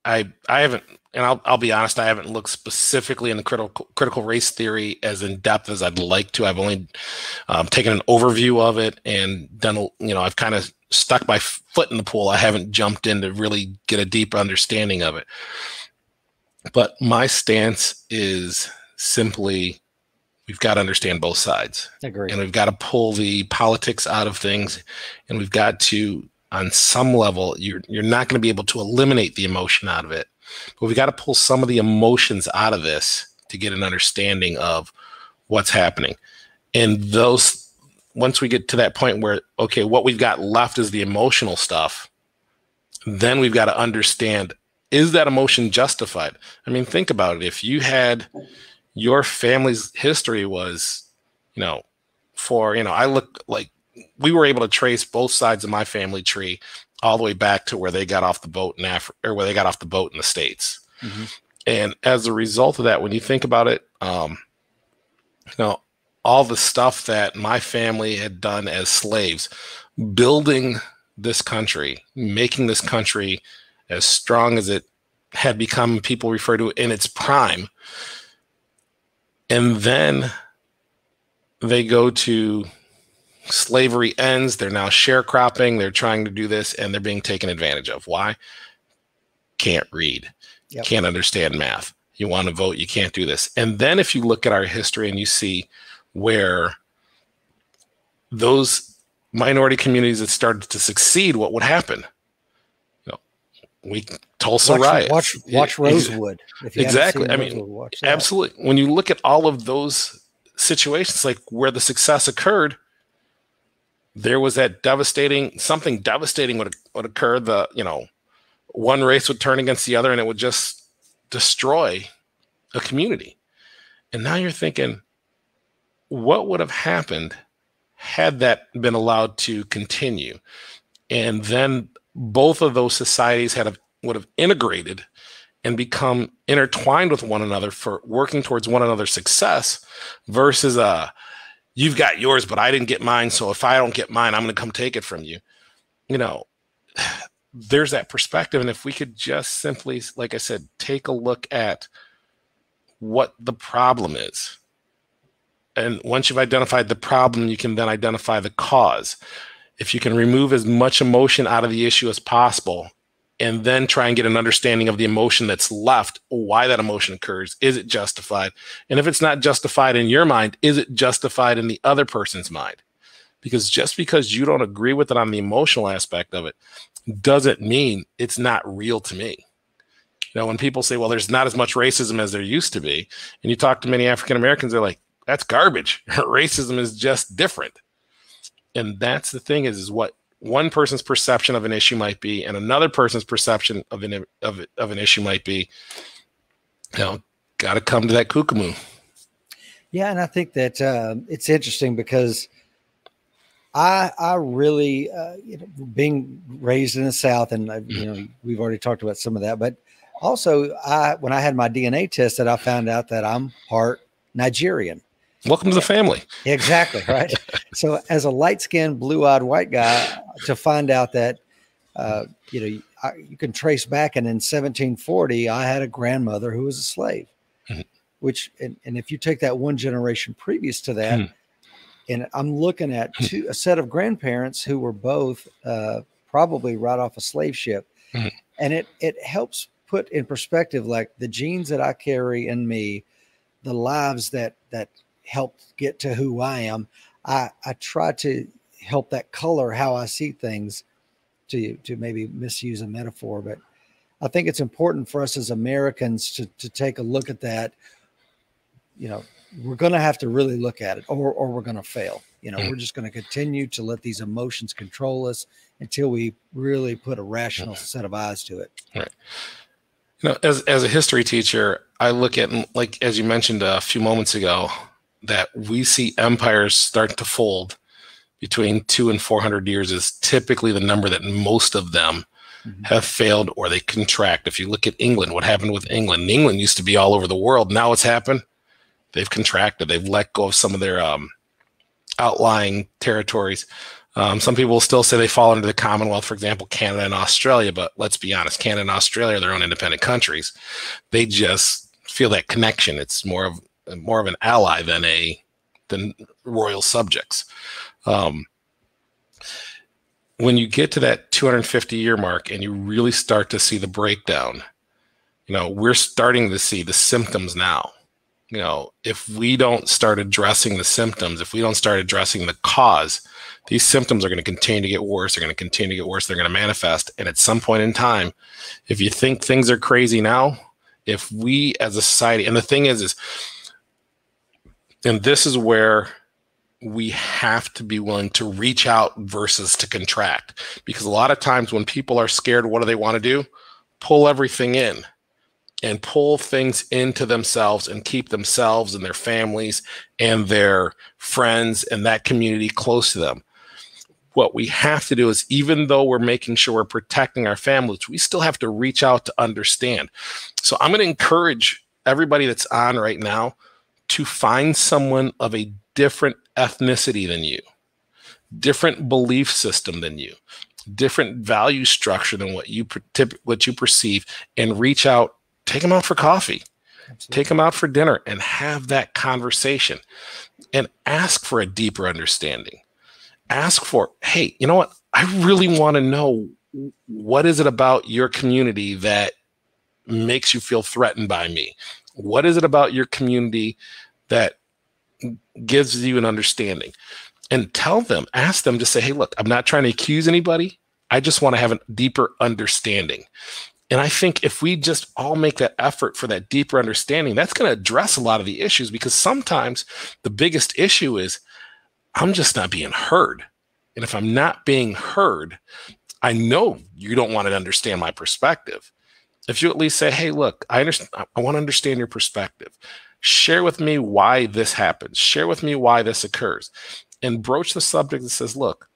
[SPEAKER 2] I I haven't, and I'll I'll be honest, I haven't looked specifically in the critical critical race theory as in depth as I'd like to. I've only um, taken an overview of it and done, you know, I've kind of stuck my foot in the pool. I haven't jumped in to really get a deep understanding of it. But my stance is simply we've got to understand both sides.
[SPEAKER 1] Agree.
[SPEAKER 2] And we've got to pull the politics out of things and we've got to on some level you're you're not going to be able to eliminate the emotion out of it. But we've got to pull some of the emotions out of this to get an understanding of what's happening. And those once we get to that point where okay what we've got left is the emotional stuff then we've got to understand is that emotion justified i mean think about it if you had your family's history was you know for you know i look like we were able to trace both sides of my family tree all the way back to where they got off the boat in africa or where they got off the boat in the states mm-hmm. and as a result of that when you think about it um you know all the stuff that my family had done as slaves, building this country, making this country as strong as it had become, people refer to it in its prime. And then they go to slavery ends. They're now sharecropping. They're trying to do this and they're being taken advantage of. Why? Can't read, yep. can't understand math. You want to vote, you can't do this. And then if you look at our history and you see where those minority communities that started to succeed, what would happen? You know, we Tulsa
[SPEAKER 1] watch,
[SPEAKER 2] riots.
[SPEAKER 1] Watch watch Rosewood.
[SPEAKER 2] exactly. I mean, Rosewood, absolutely. When you look at all of those situations, like where the success occurred, there was that devastating something devastating would would occur. The you know, one race would turn against the other, and it would just destroy a community. And now you're thinking, what would have happened had that been allowed to continue? And then both of those societies had have, would have integrated and become intertwined with one another for working towards one another's success versus uh you've got yours but I didn't get mine so if I don't get mine I'm going to come take it from you. You know, there's that perspective and if we could just simply like I said take a look at what the problem is. And once you've identified the problem, you can then identify the cause. If you can remove as much emotion out of the issue as possible and then try and get an understanding of the emotion that's left, why that emotion occurs. Is it justified? And if it's not justified in your mind, is it justified in the other person's mind? Because just because you don't agree with it on the emotional aspect of it doesn't mean it's not real to me. You know, when people say, well, there's not as much racism as there used to be, and you talk to many African Americans, they're like, that's garbage. racism is just different. And that's the thing is, is what one person's perception of an issue might be and another person's perception of an of, of an issue might be you know got to come to that kookamoo
[SPEAKER 1] yeah and i think that uh, it's interesting because i i really uh, you know being raised in the south and uh, you know we've already talked about some of that but also i when i had my dna test that i found out that i'm part nigerian
[SPEAKER 2] Welcome to the family.
[SPEAKER 1] Exactly right. so, as a light-skinned, blue-eyed white guy, to find out that uh, you know I, you can trace back, and in 1740, I had a grandmother who was a slave. Mm-hmm. Which, and, and, if you take that one generation previous to that, mm-hmm. and I'm looking at hmm. two, a set of grandparents who were both uh, probably right off a slave ship, mm-hmm. and it it helps put in perspective like the genes that I carry in me, the lives that that helped get to who I am. I, I try to help that color how I see things to, to maybe misuse a metaphor, but I think it's important for us as Americans to, to take a look at that. You know, we're going to have to really look at it or, or we're going to fail. You know, mm. we're just going to continue to let these emotions control us until we really put a rational set of eyes to it.
[SPEAKER 2] Right. You know, as, as a history teacher, I look at, like, as you mentioned a few moments ago, that we see empires start to fold between two and 400 years is typically the number that most of them mm-hmm. have failed or they contract. If you look at England, what happened with England? England used to be all over the world. Now it's happened? They've contracted. They've let go of some of their um, outlying territories. Um, some people still say they fall under the Commonwealth, for example, Canada and Australia. But let's be honest, Canada and Australia are their own independent countries. They just feel that connection. It's more of more of an ally than a than royal subjects. Um, when you get to that 250 year mark and you really start to see the breakdown, you know, we're starting to see the symptoms now. You know, if we don't start addressing the symptoms, if we don't start addressing the cause, these symptoms are going to continue to get worse. They're going to continue to get worse. They're going to manifest. And at some point in time, if you think things are crazy now, if we as a society, and the thing is, is and this is where we have to be willing to reach out versus to contract. Because a lot of times when people are scared, what do they want to do? Pull everything in and pull things into themselves and keep themselves and their families and their friends and that community close to them. What we have to do is, even though we're making sure we're protecting our families, we still have to reach out to understand. So I'm going to encourage everybody that's on right now to find someone of a different ethnicity than you, different belief system than you, different value structure than what you what you perceive, and reach out, take them out for coffee, Absolutely. take them out for dinner, and have that conversation, and ask for a deeper understanding. Ask for, hey, you know what? I really want to know what is it about your community that makes you feel threatened by me what is it about your community that gives you an understanding? And tell them, ask them to say, hey, look, I'm not trying to accuse anybody. I just want to have a deeper understanding. And I think if we just all make that effort for that deeper understanding, that's going to address a lot of the issues because sometimes the biggest issue is I'm just not being heard. And if I'm not being heard, I know you don't want to understand my perspective. If you at least say, "Hey, look, I understand. I want to understand your perspective. Share with me why this happens. Share with me why this occurs," and broach the subject that says, "Look,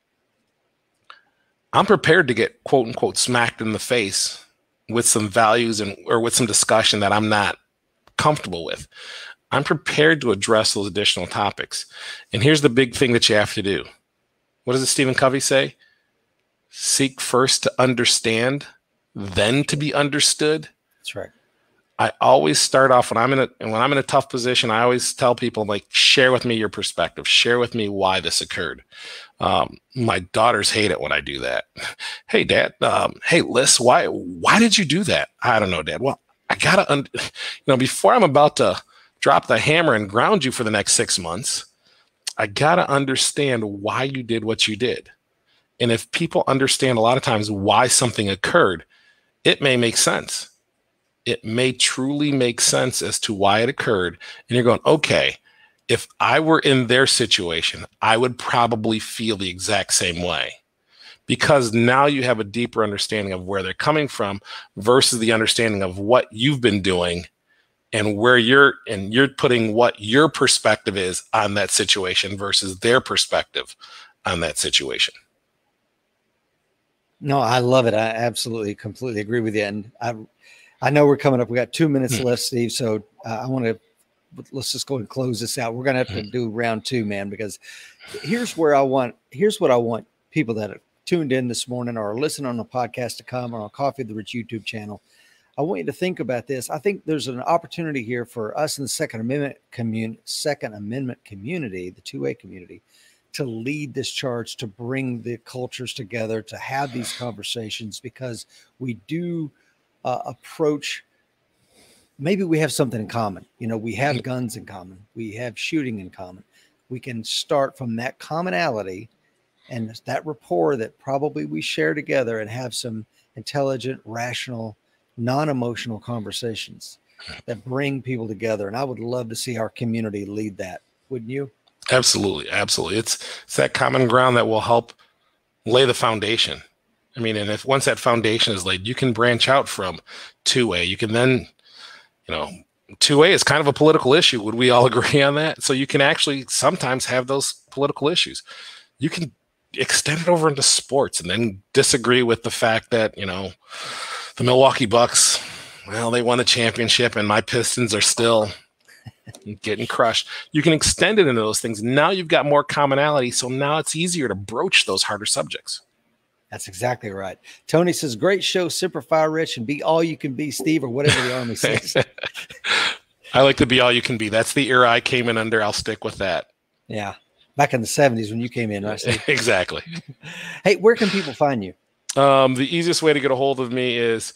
[SPEAKER 2] I'm prepared to get quote unquote smacked in the face with some values and or with some discussion that I'm not comfortable with. I'm prepared to address those additional topics. And here's the big thing that you have to do. What does Stephen Covey say? Seek first to understand, then to be understood.
[SPEAKER 1] That's right.
[SPEAKER 2] I always start off when I'm in a when I'm in a tough position. I always tell people like, share with me your perspective. Share with me why this occurred. Um, my daughters hate it when I do that. Hey, Dad. Um, hey, Liz. Why why did you do that? I don't know, Dad. Well, I gotta, un- you know, before I'm about to drop the hammer and ground you for the next six months, I gotta understand why you did what you did. And if people understand a lot of times why something occurred, it may make sense. It may truly make sense as to why it occurred. And you're going, okay, if I were in their situation, I would probably feel the exact same way because now you have a deeper understanding of where they're coming from versus the understanding of what you've been doing and where you're and you're putting what your perspective is on that situation versus their perspective on that situation.
[SPEAKER 1] No, I love it. I absolutely completely agree with you. And I I know we're coming up. We got two minutes hmm. left, Steve. So uh, I want to let's just go and close this out. We're gonna have to mm-hmm. do round two, man, because here's where I want here's what I want people that have tuned in this morning or listen on the podcast to come or on Coffee the Rich YouTube channel. I want you to think about this. I think there's an opportunity here for us in the Second Amendment community, Second Amendment community, the 2A community, to lead this charge, to bring the cultures together, to have these conversations, because we do uh, approach maybe we have something in common. You know, we have guns in common, we have shooting in common. We can start from that commonality and that rapport that probably we share together and have some intelligent, rational, non emotional conversations that bring people together. And I would love to see our community lead that, wouldn't you?
[SPEAKER 2] Absolutely. Absolutely. It's, it's that common ground that will help lay the foundation. I mean, and if once that foundation is laid, you can branch out from 2A. You can then you know, 2A is kind of a political issue. Would we all agree on that? So you can actually sometimes have those political issues. You can extend it over into sports and then disagree with the fact that, you know, the Milwaukee Bucks, well, they won the championship and my Pistons are still getting crushed. You can extend it into those things. Now you've got more commonality. So now it's easier to broach those harder subjects.
[SPEAKER 1] That's exactly right. Tony says, "Great show, Semper Fi rich, and be all you can be, Steve, or whatever the army says."
[SPEAKER 2] I like to be all you can be. That's the era I came in under. I'll stick with that.
[SPEAKER 1] Yeah, back in the '70s when you came in, right?
[SPEAKER 2] exactly.
[SPEAKER 1] hey, where can people find you?
[SPEAKER 2] Um, the easiest way to get a hold of me is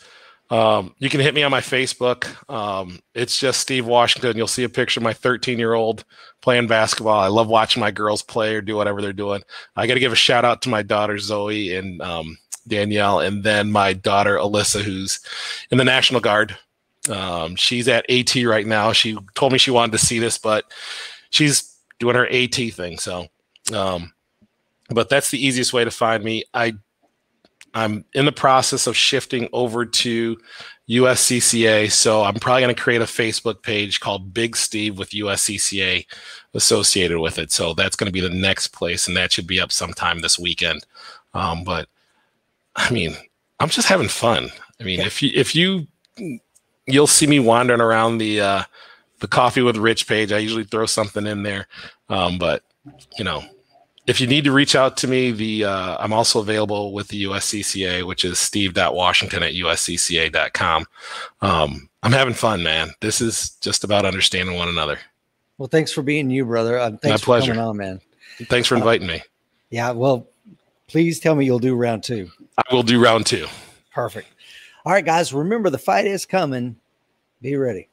[SPEAKER 2] um, you can hit me on my Facebook. Um, it's just Steve Washington. You'll see a picture of my 13 year old playing basketball. I love watching my girls play or do whatever they're doing. I got to give a shout out to my daughter Zoe and um, Danielle, and then my daughter Alyssa, who's in the National Guard. Um, she's at AT right now. She told me she wanted to see this, but she's doing her AT thing. So, um, but that's the easiest way to find me. I I'm in the process of shifting over to USCCA. So I'm probably going to create a Facebook page called Big Steve with USCCA associated with it. So that's going to be the next place, and that should be up sometime this weekend. Um, but I mean, I'm just having fun. I mean, if you if you you'll see me wandering around the uh, the Coffee with Rich page. I usually throw something in there, um, but you know, if you need to reach out to me, the uh, I'm also available with the USCCA, which is steve.washington at uscca.com. Um, I'm having fun, man. This is just about understanding one another.
[SPEAKER 1] Well, thanks for being you, brother. Uh, thanks
[SPEAKER 2] My
[SPEAKER 1] for
[SPEAKER 2] pleasure.
[SPEAKER 1] coming on, man.
[SPEAKER 2] Thanks for uh, inviting uh, me.
[SPEAKER 1] Yeah, well, please tell me you'll do round two.
[SPEAKER 2] I will do round two.
[SPEAKER 1] Perfect. All right, guys, remember the fight is coming. Be ready.